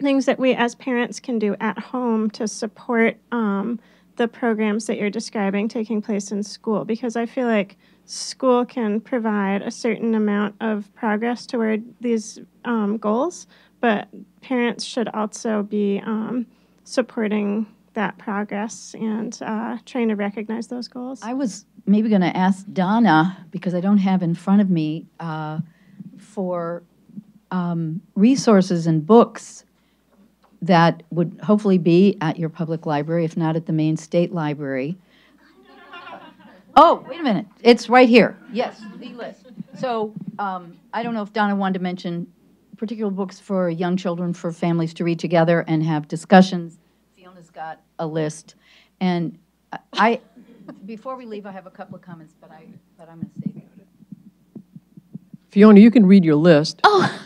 things that we as parents can do at home to support um, the programs that you're describing taking place in school? Because I feel like school can provide a certain amount of progress toward these um, goals, but parents should also be um, supporting that progress and uh, trying to recognize those goals. I was maybe going to ask Donna, because I don't have in front of me, uh, for um, resources and books that would hopefully be at your public library, if not at the Maine State Library. Oh, wait a minute. It's right here. Yes, the list. So um, I don't know if Donna wanted to mention particular books for young children, for families to read together and have discussions. Fiona's got a list. And I, before we leave, I have a couple of comments, but, I, but I'm going to save it. Fiona, you can read your list. Oh.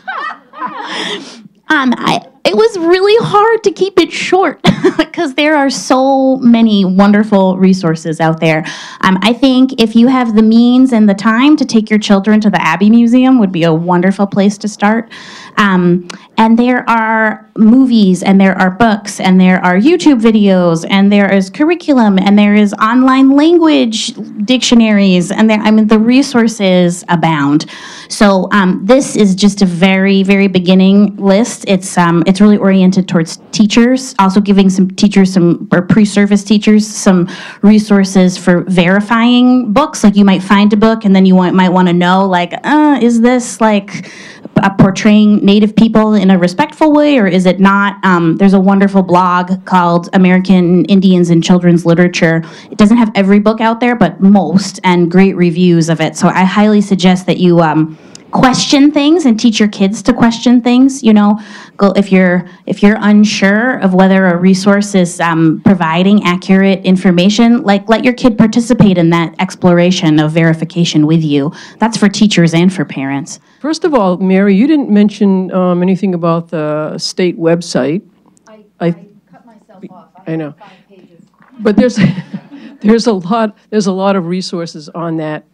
Um, I, it was really hard to keep it short because there are so many wonderful resources out there. Um, I think if you have the means and the time to take your children to the Abbe Museum would be a wonderful place to start. Um, and there are movies and there are books and there are YouTube videos and there is curriculum and there is online language dictionaries and there, I mean, the resources abound. So um, this is just a very, very beginning list. It's, um, it's really oriented towards teachers, also giving some teachers some, or pre-service teachers, some resources for verifying books. Like you might find a book and then you might want to know like, uh, is this like, uh, portraying Native people in a respectful way, or is it not? Um, there's a wonderful blog called American Indians in Children's Literature. It doesn't have every book out there, but most, and great reviews of it. So I highly suggest that you. Um, question things and teach your kids to question things you know go if you're if you're unsure of whether a resource is um, providing accurate information like let your kid participate in that exploration of verification with you that's for teachers and for parents First of all, Mary, you didn't mention um, anything about the state website. I, I- cut myself off. I know. have five pages. But there's, there's a lot, there's a lot of resources on that,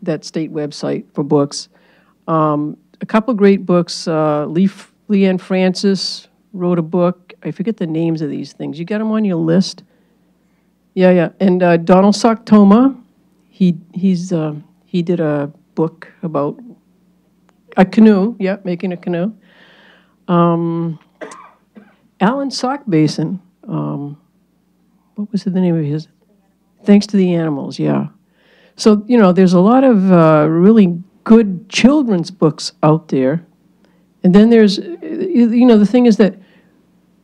that state website for books. Um, A couple great books, uh, Lee, Leanne Francis wrote a book, I forget the names of these things. You got them on your list? Yeah, yeah, and uh, Donald Soctomah, he, he's, uh, he did a book about a canoe, yeah, making a canoe. Um, Allen Sockabasin, um, what was the name of his? Thanks to the Animals, yeah. So, you know, there's a lot of uh, really good children's books out there. And then there's, you you know, the thing is that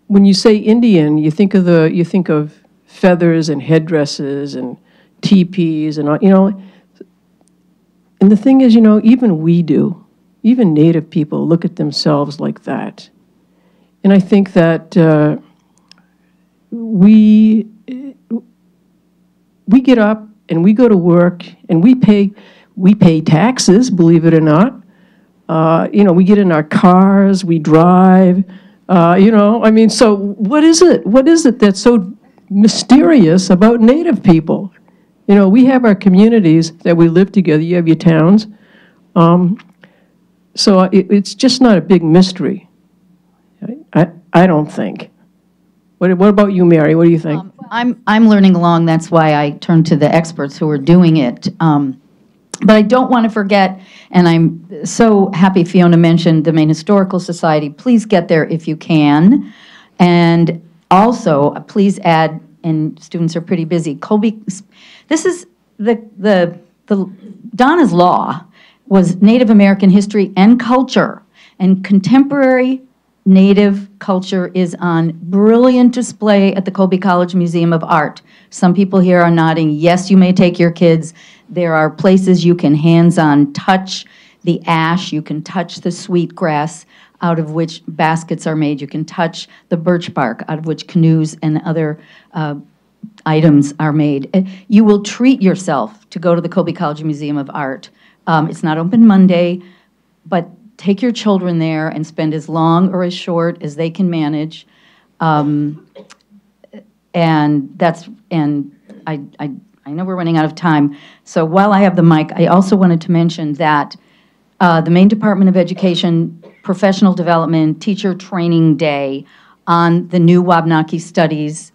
when you say Indian, you think of the, you think of feathers and headdresses and teepees and, all you know. And the thing is, you know, even we do, even Native people look at themselves like that. And I think that uh, we, we get up and we go to work and we pay, we pay taxes, believe it or not. Uh, you know, we get in our cars, we drive. Uh, you know, I mean, so what is it? What is it that's so mysterious about Native people? You know, we have our communities that we live together. You have your towns. Um, so it, it's just not a big mystery. I, I, don't think. What, what about you, Mary? What do you think? Um, I'm, I'm learning along, that's why I turned to the experts who are doing it. Um, But I don't want to forget, and I'm so happy Fiona mentioned the Maine Historical Society. Please get there if you can. And also, please add, and students are pretty busy, Colby, this is the, the, the, Donna's Law was Native American history and culture. And contemporary Native culture is on brilliant display at the Colby College Museum of Art. Some people here are nodding, yes, you may take your kids. There are places you can hands-on touch the ash, you can touch the sweet grass out of which baskets are made, you can touch the birch bark out of which canoes and other uh, items are made. Uh, You will treat yourself to go to the Colby College Museum of Art. Um, It's not open Monday, but take your children there and spend as long or as short as they can manage. Um, and that's, and I, I, I know we're running out of time. So while I have the mic, I also wanted to mention that uh, the Maine Department of Education Professional Development Teacher Training Day on the new Wabanaki Studies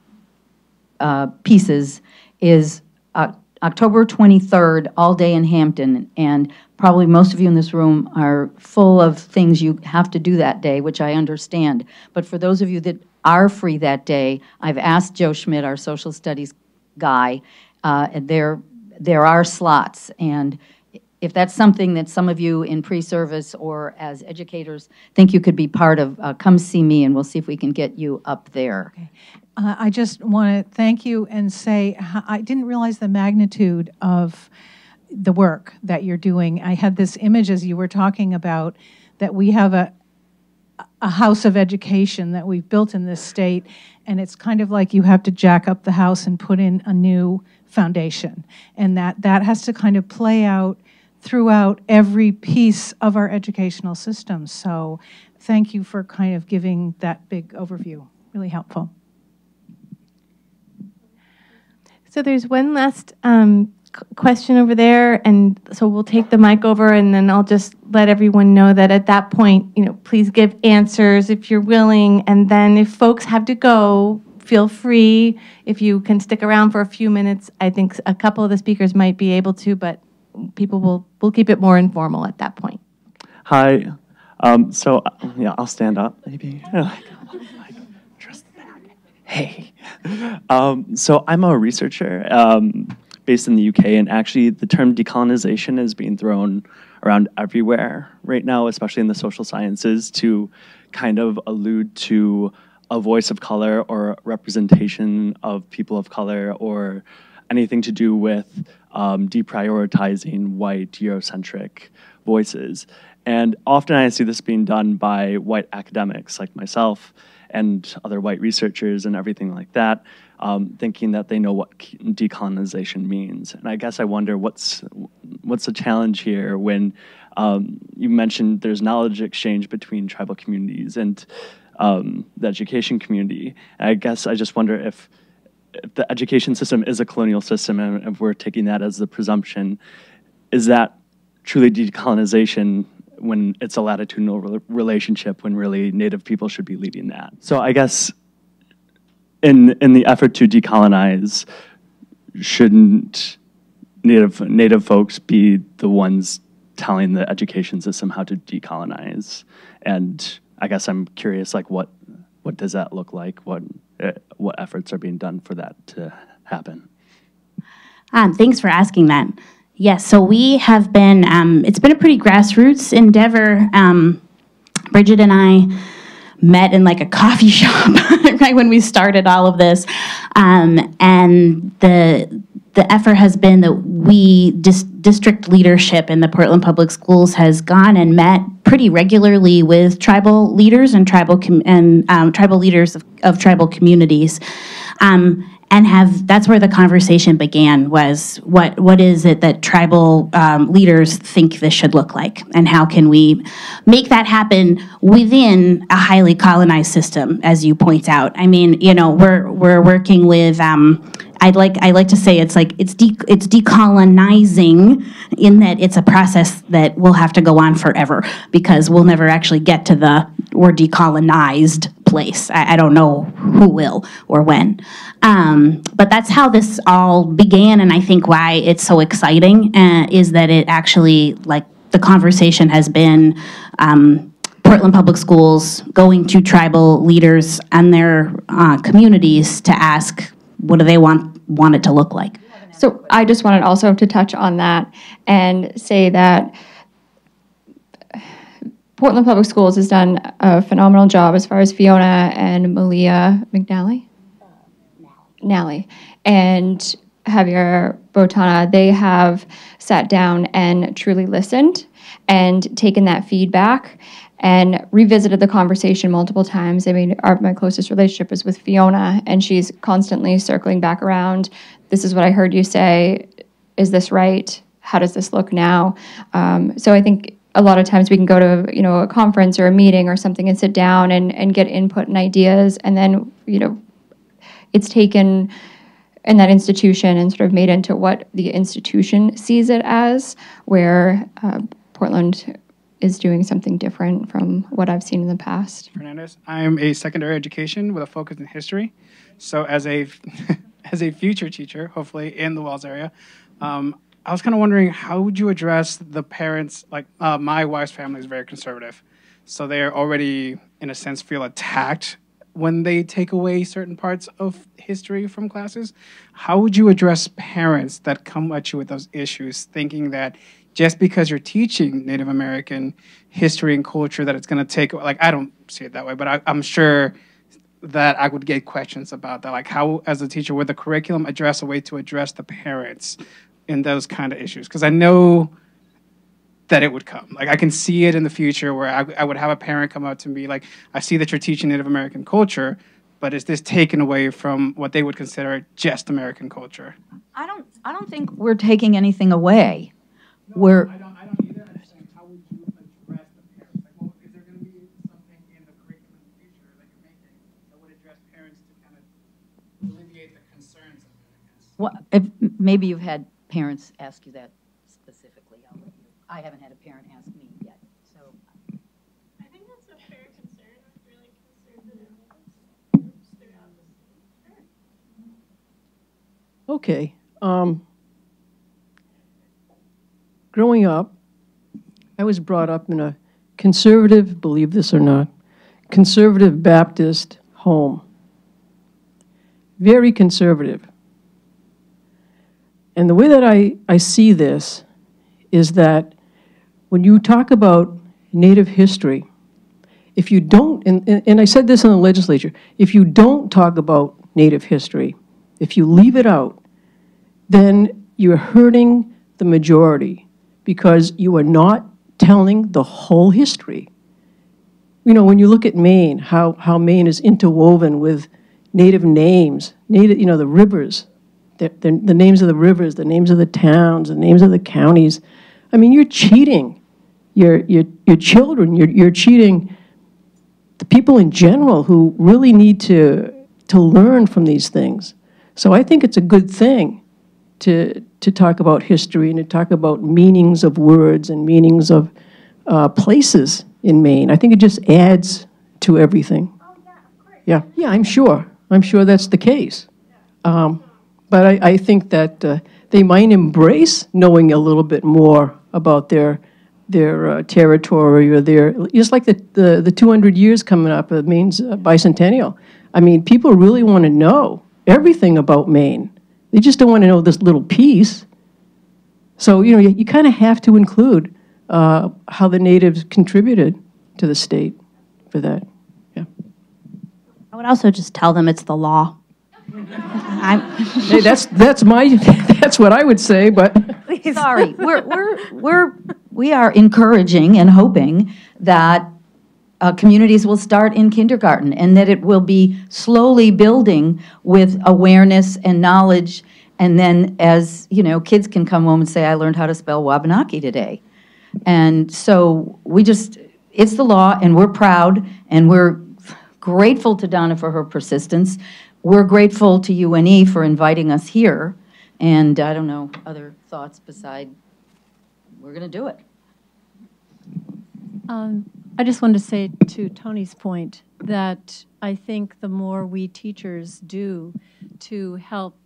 uh, pieces is uh, October 23rd, all day in Hampton. And probably most of you in this room are full of things you have to do that day, which I understand. But for those of you that are free that day, I've asked Joe Schmidt, our social studies guy, uh, there, there are slots. And if that's something that some of you in pre-service or as educators think you could be part of, uh, come see me and we'll see if we can get you up there. Okay. Uh, I just want to thank you and say I didn't realize the magnitude of the work that you're doing. I had this image as you were talking about that we have a a house of education that we've built in this state, and it's kind of like you have to jack up the house and put in a new foundation, and that that has to kind of play out throughout every piece of our educational system. So, thank you for kind of giving that big overview. Really helpful. So there's one last um, question over there, and so we'll take the mic over, and then I'll just let everyone know that at that point, you know, please give answers if you're willing, and then if folks have to go, feel free. If you can stick around for a few minutes, I think a couple of the speakers might be able to, but people will we'll keep it more informal at that point. Hi. Um, so yeah, I'll stand up maybe. Hey. Um, so I'm a researcher um, based in the UK, and actually the term decolonization is being thrown around everywhere right now, especially in the social sciences, to kind of allude to a voice of color or representation of people of color or anything to do with um, deprioritizing white Eurocentric voices. And often I see this being done by white academics like myself and other white researchers and everything like that, um, thinking that they know what decolonization means. And I guess I wonder what's what's the challenge here when um, you mentioned there's knowledge exchange between tribal communities and um, the education community. And I guess I just wonder if, if the education system is a colonial system and if we're taking that as the presumption, is that truly decolonization when it's a latitudinal re relationship when really native people should be leading that. So I guess in in the effort to decolonize, shouldn't native native folks be the ones telling the education system how to decolonize? And I guess I'm curious, like what what does that look like? What uh, what efforts are being done for that to happen? Um, thanks for asking that. Yes, so we have been, um, it's been a pretty grassroots endeavor. Um, Bridgid and I met in like a coffee shop right when we started all of this. Um, and the the effort has been that we dis district leadership in the Portland Public Schools has gone and met pretty regularly with tribal leaders and tribal and um, tribal leaders of, of tribal communities. Um, and have that's where the conversation began was what what is it that tribal um, leaders think this should look like and how can we make that happen within a highly colonized system as you point out i mean you know we're we're working with um, I'd like I like to say it's like it's de, it's decolonizing in that it's a process that will have to go on forever because we'll never actually get to the we're decolonized place. I, I don't know who will or when. Um, but that's how this all began, and I think why it's so exciting uh, is that it actually, like, the conversation has been um, Portland Public Schools going to tribal leaders and their uh, communities to ask what do they want want it to look like. So I just wanted also to touch on that and say that Portland Public Schools has done a phenomenal job as far as Fiona and Malia McNally. Nally and Xavier Botana, they have sat down and truly listened and taken that feedback and revisited the conversation multiple times. I mean, our, my closest relationship is with Fiona, and she's constantly circling back around. This is what I heard you say. Is this right? How does this look now? Um, so I think a lot of times we can go to you know a conference or a meeting or something and sit down and, and get input and ideas and then you know it's taken in that institution and sort of made into what the institution sees it as, where uh, Portland is doing something different from what I've seen in the past. Fernandez. I'm a secondary education with a focus in history. So as a as a future teacher, hopefully in the Wells area, um, I was kind of wondering how would you address the parents? Like uh, my wife's family is very conservative, so they are already in a sense feel attacked when they take away certain parts of history from classes. How would you address parents that come at you with those issues, thinking that just because you're teaching Native American history and culture, that it's going to take like I don't see it that way, but I, I'm sure that I would get questions about that. Like, how, as a teacher, would the curriculum address a way to address the parents in those kind of issues? Because I know that it would come. Like, I can see it in the future where I, I would have a parent come up to me, like, I see that you're teaching Native American culture, but is this taken away from what they would consider just American culture? I don't, I don't think we're taking anything away. No, we're, I don't, I don't either. I'm saying, how would you address the parents? Like, well, is there going to be something in the curriculum in the future that you're making that would address parents to kind of alleviate the concerns of it, I guess? Well, if, maybe you've had parents ask you that specifically. I'll let you. I haven't had a parent ask me yet, so. I think that's a fair concern with really conservative groups throughout the state. Okay. Um, growing up, I was brought up in a conservative, believe this or not, conservative Baptist home. Very conservative. And the way that I, I see this is that when you talk about Native history, if you don't, and, and I said this in the legislature, if you don't talk about Native history, if you leave it out, then you're hurting the majority because you are not telling the whole history. You know, when you look at Maine, how, how Maine is interwoven with native names, native, you know, the rivers, the, the, the names of the rivers, the names of the towns, the names of the counties. I mean, you're cheating your, your, your children, you're, you're cheating the people in general who really need to, to learn from these things. So I think it's a good thing to, to talk about history and to talk about meanings of words and meanings of uh, places in Maine. I think it just adds to everything. Oh, yeah, of course. Yeah, yeah, I'm sure. I'm sure that's the case. Um, but I, I think that uh, they might embrace knowing a little bit more about their their uh, territory or their just like the, the, the 200 years coming up of Maine's uh, bicentennial. I mean, people really want to know everything about Maine. They just don't want to know this little piece. So, you know, you, you kind of have to include uh, how the natives contributed to the state for that. Yeah. I would also just tell them it's the law. Hey, that's, that's my, that's what I would say, but. Sorry, we're, we're, we're, we are encouraging and hoping that uh, communities will start in kindergarten and that it will be slowly building with awareness and knowledge. And then as, you know, kids can come home and say, I learned how to spell Wabanaki today. And so we just, it's the law and we're proud and we're grateful to Donna for her persistence. We're grateful to UNE for inviting us here. And I don't know, other thoughts beside, we're going to do it. Um, I just wanted to say to Tony's point that I think the more we teachers do to help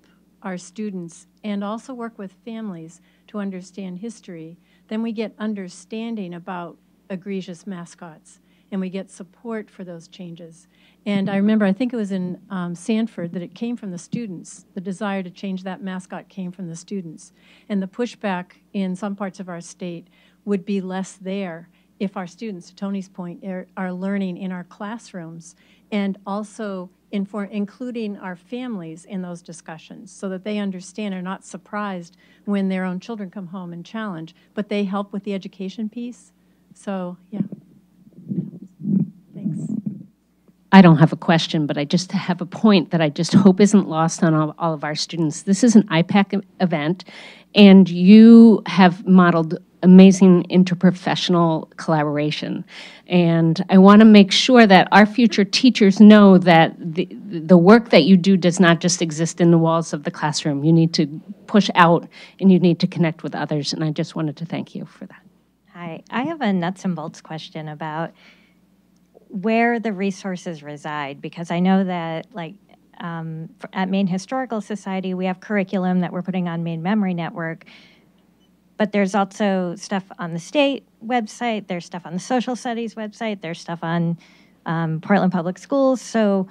our students and also work with families to understand history, then we get understanding about egregious mascots and we get support for those changes. And I remember, I think it was in um, Sanford, that it came from the students. The desire to change that mascot came from the students. And the pushback in some parts of our state would be less there if our students, to Tony's point, are, are learning in our classrooms and also inform, including our families in those discussions so that they understand and are not surprised when their own children come home and challenge, but they help with the education piece. So, yeah. Thanks. I don't have a question, but I just have a point that I just hope isn't lost on all, all of our students. This is an IPAC event, and you have modeled amazing interprofessional collaboration. And I want to make sure that our future teachers know that the, the work that you do does not just exist in the walls of the classroom. You need to push out and you need to connect with others. And I just wanted to thank you for that. Hi, I have a nuts and bolts question about where the resources reside because I know that, like, um, at Maine Historical Society, we have curriculum that we're putting on Maine Memory Network, but there's also stuff on the state website, there's stuff on the social studies website, there's stuff on um, Portland Public Schools. So,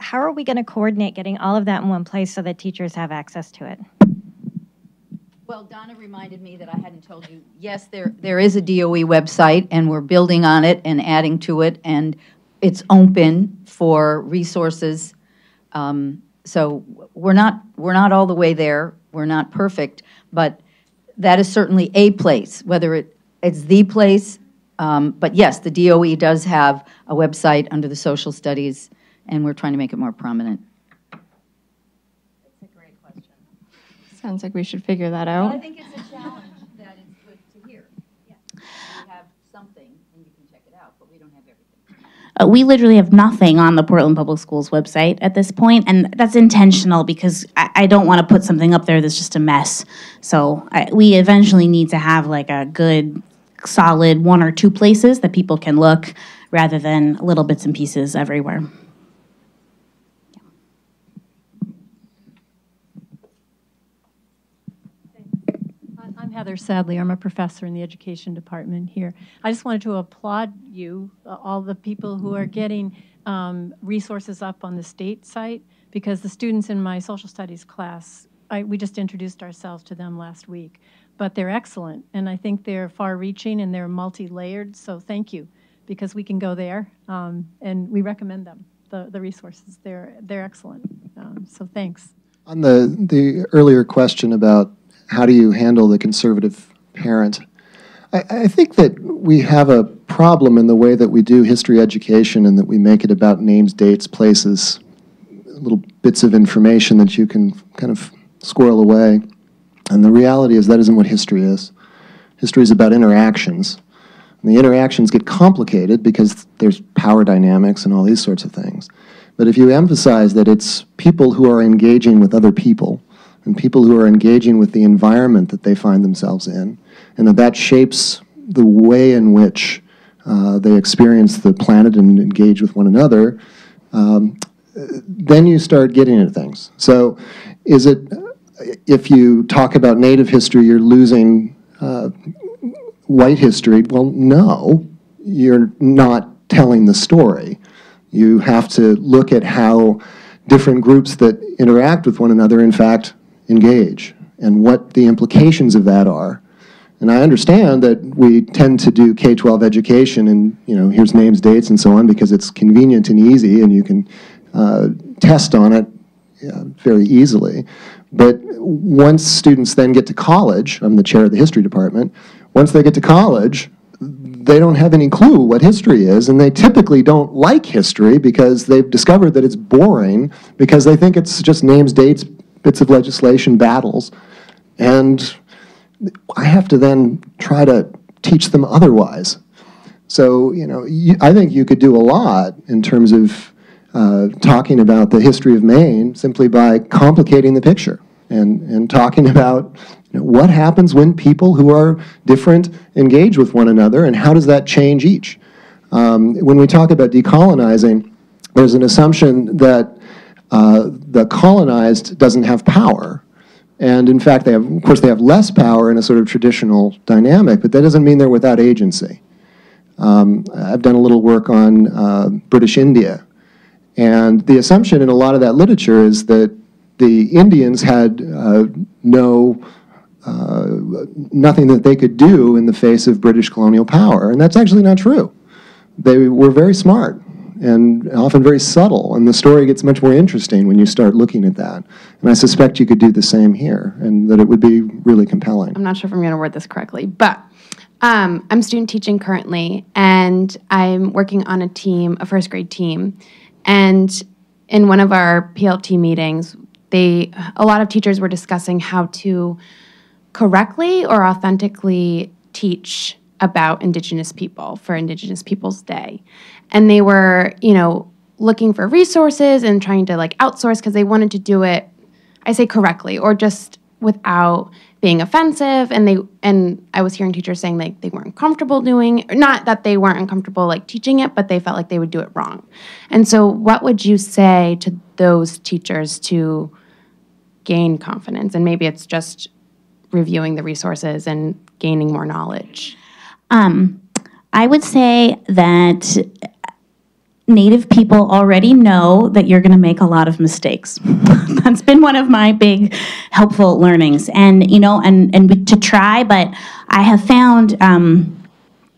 how are we going to coordinate getting all of that in one place so that teachers have access to it? Well, Donna reminded me that I hadn't told you. Yes, there there is a DOE website, and we're building on it and adding to it, and it's open for resources. Um, so we're not we're not all the way there. We're not perfect, but that is certainly a place. Whether it it's the place, um, but yes, the DOE does have a website under the social studies, and we're trying to make it more prominent. That's a great question. Sounds like we should figure that out. I think it's a challenge that it's good to hear. Yeah. We have something, and you can check it out, but we don't have everything. Uh, we literally have nothing on the Portland Public Schools website at this point, and that's intentional because I, I don't want to put something up there that's just a mess. So I, we eventually need to have like a good, solid one or two places that people can look rather than little bits and pieces everywhere. I'm Heather Sadley. I'm a professor in the education department here. I just wanted to applaud you, uh, all the people who are getting um, resources up on the state site, because the students in my social studies class, I, we just introduced ourselves to them last week. But they're excellent, and I think they're far-reaching and they're multi-layered. So thank you, because we can go there, um, and we recommend them. The, the resources they're they're excellent. Um, so thanks. On the the earlier question about how do you handle the conservative parent? I, I, think that we have a problem in the way that we do history education and that we make it about names, dates, places, little bits of information that you can kind of squirrel away. And the reality is that isn't what history is. History is about interactions. And the interactions get complicated because there's power dynamics and all these sorts of things. But if you emphasize that it's people who are engaging with other people, and people who are engaging with the environment that they find themselves in, and that that shapes the way in which uh, they experience the planet and engage with one another, um, then you start getting at things. So, is it if you talk about Native history, you're losing uh, white history? Well, no, you're not telling the story. You have to look at how different groups that interact with one another, in fact, engage and what the implications of that are. And I understand that we tend to do K-12 education and, you know, here's names, dates, and so on because it's convenient and easy and you can uh, test on it very easily. But once students then get to college, I'm the chair of the history department, once they get to college, they don't have any clue what history is, and they typically don't like history because they've discovered that it's boring because they think it's just names, dates, bits of legislation, battles, and I have to then try to teach them otherwise. So, you know, I think you could do a lot in terms of uh, talking about the history of Maine simply by complicating the picture and, and talking about you know, what happens when people who are different engage with one another and how does that change each. Um, when we talk about decolonizing, there's an assumption that uh, the colonized doesn't have power. And in fact, they have, of course, they have less power in a sort of traditional dynamic, but that doesn't mean they're without agency. Um, I've done a little work on uh, British India, and the assumption in a lot of that literature is that the Indians had uh, no uh, nothing that they could do in the face of British colonial power, and that's actually not true. They were very smart and often very subtle. And the story gets much more interesting when you start looking at that. And I suspect you could do the same here, and that it would be really compelling. I'm not sure if I'm going to word this correctly, but um, I'm student teaching currently, and I'm working on a team, a first grade team. And in one of our PLT meetings, they a lot of teachers were discussing how to correctly or authentically teach about Indigenous people for Indigenous Peoples Day. And they were, you know, looking for resources and trying to like outsource because they wanted to do it, I say correctly, or just without being offensive. And they and I was hearing teachers saying like they weren't comfortable doing not that they weren't uncomfortable like teaching it, but they felt like they would do it wrong. And so what would you say to those teachers to gain confidence? And maybe it's just reviewing the resources and gaining more knowledge. Um, I would say that Native people already know that you're going to make a lot of mistakes. That's been one of my big helpful learnings, and you know, and and to try. But I have found. Um,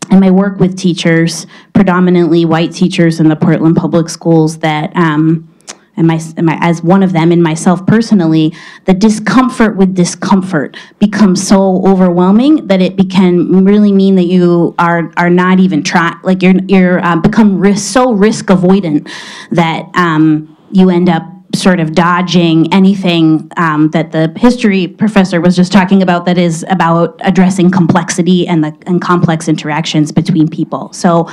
in my work with teachers, predominantly white teachers in the Portland Public Schools, that um, and my, and my, as one of them and myself personally, the discomfort with discomfort becomes so overwhelming that it can really mean that you are are not even try like you're you're uh, become risk, so risk avoidant that um, you end up sort of dodging anything um, that the history professor was just talking about that is about addressing complexity and the and complex interactions between people. So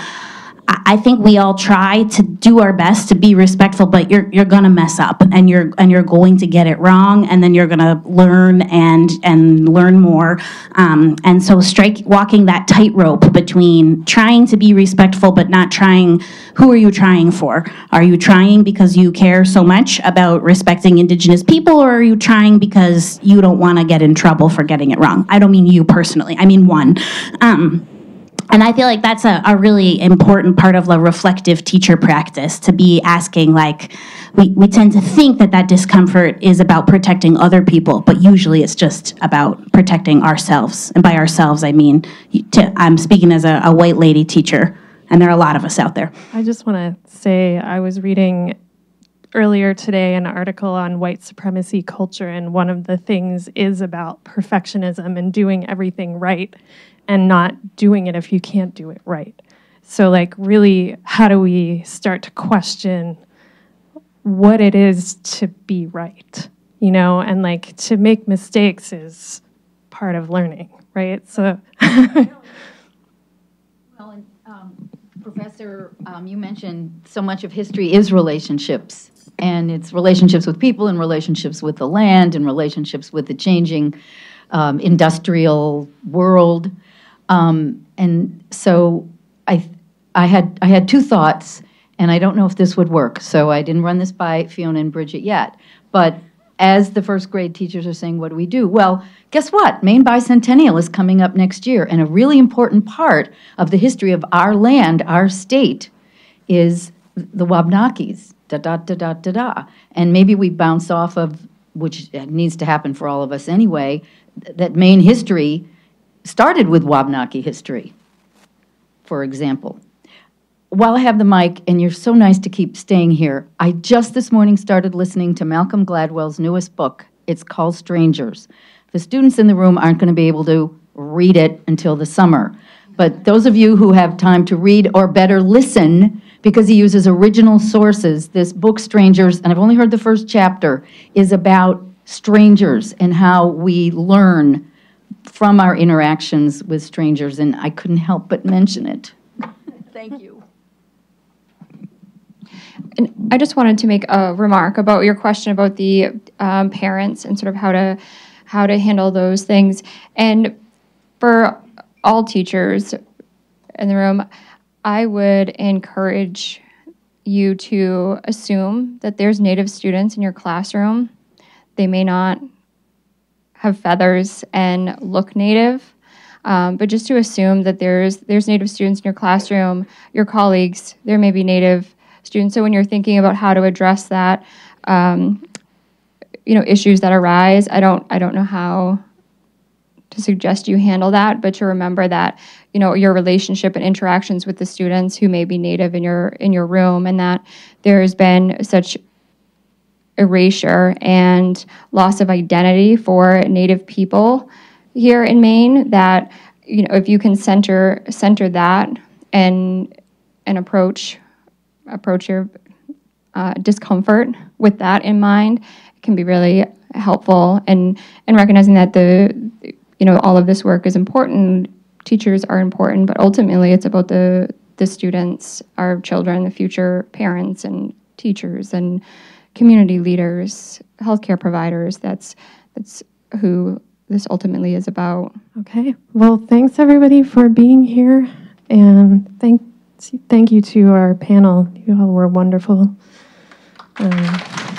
I think we all try to do our best to be respectful, but you're you're gonna mess up and you're and you're going to get it wrong, and then you're gonna learn and and learn more. Um, and so, strike walking that tightrope between trying to be respectful but not trying. Who are you trying for? Are you trying because you care so much about respecting Indigenous people, or are you trying because you don't want to get in trouble for getting it wrong? I don't mean you personally. I mean one. Um, and I feel like that's a, a really important part of the reflective teacher practice to be asking, like, we, we tend to think that that discomfort is about protecting other people, but usually it's just about protecting ourselves. And by ourselves, I mean, to, I'm speaking as a, a white lady teacher, and there are a lot of us out there. I just want to say I was reading earlier today an article on white supremacy culture, and one of the things is about perfectionism and doing everything right and not doing it if you can't do it right. So, like, really, how do we start to question what it is to be right? You know, and like to make mistakes is part of learning, right? So, well, and, um, Professor, um, you mentioned so much of history is relationships, and it's relationships with people, and relationships with the land, and relationships with the changing um, industrial world. Um, and so I, I, had, I had two thoughts, and I don't know if this would work. So I didn't run this by Fiona and Bridgid yet. But as the first grade teachers are saying, what do we do? Well, guess what? Maine Bicentennial is coming up next year, and a really important part of the history of our land, our state, is the Wabanakis. Da da da da da da. And maybe we bounce off of, which needs to happen for all of us anyway, that Maine history started with Wabanaki history, for example. While I have the mic, and you're so nice to keep staying here, I just this morning started listening to Malcolm Gladwell's newest book. It's called Strangers. The students in the room aren't going to be able to read it until the summer. But those of you who have time to read, or better listen, because he uses original sources, this book, Strangers, and I've only heard the first chapter, is about strangers and how we learn from our interactions with strangers, and I couldn't help but mention it. Thank you. And I just wanted to make a remark about your question about the um, parents and sort of how to how to handle those things. And for all teachers in the room, I would encourage you to assume that there's Native students in your classroom. They may not have feathers and look native. Um, but just to assume that there's there's native students in your classroom, your colleagues, there may be native students. So when you're thinking about how to address that, um, you know, issues that arise, I don't I don't know how to suggest you handle that, but to remember that you know your relationship and interactions with the students who may be native in your in your room, and that there has been such erasure and loss of identity for Native people here in Maine. That you know, if you can center center that and and approach approach your uh, discomfort with that in mind, it can be really helpful. And and recognizing that the you know all of this work is important teachers are important, but ultimately it's about the the students, our children, the future parents and teachers and community leaders, healthcare providers. That's that's who this ultimately is about. Okay. Well, thanks everybody for being here, and thank thank you to our panel. You all were wonderful. Um,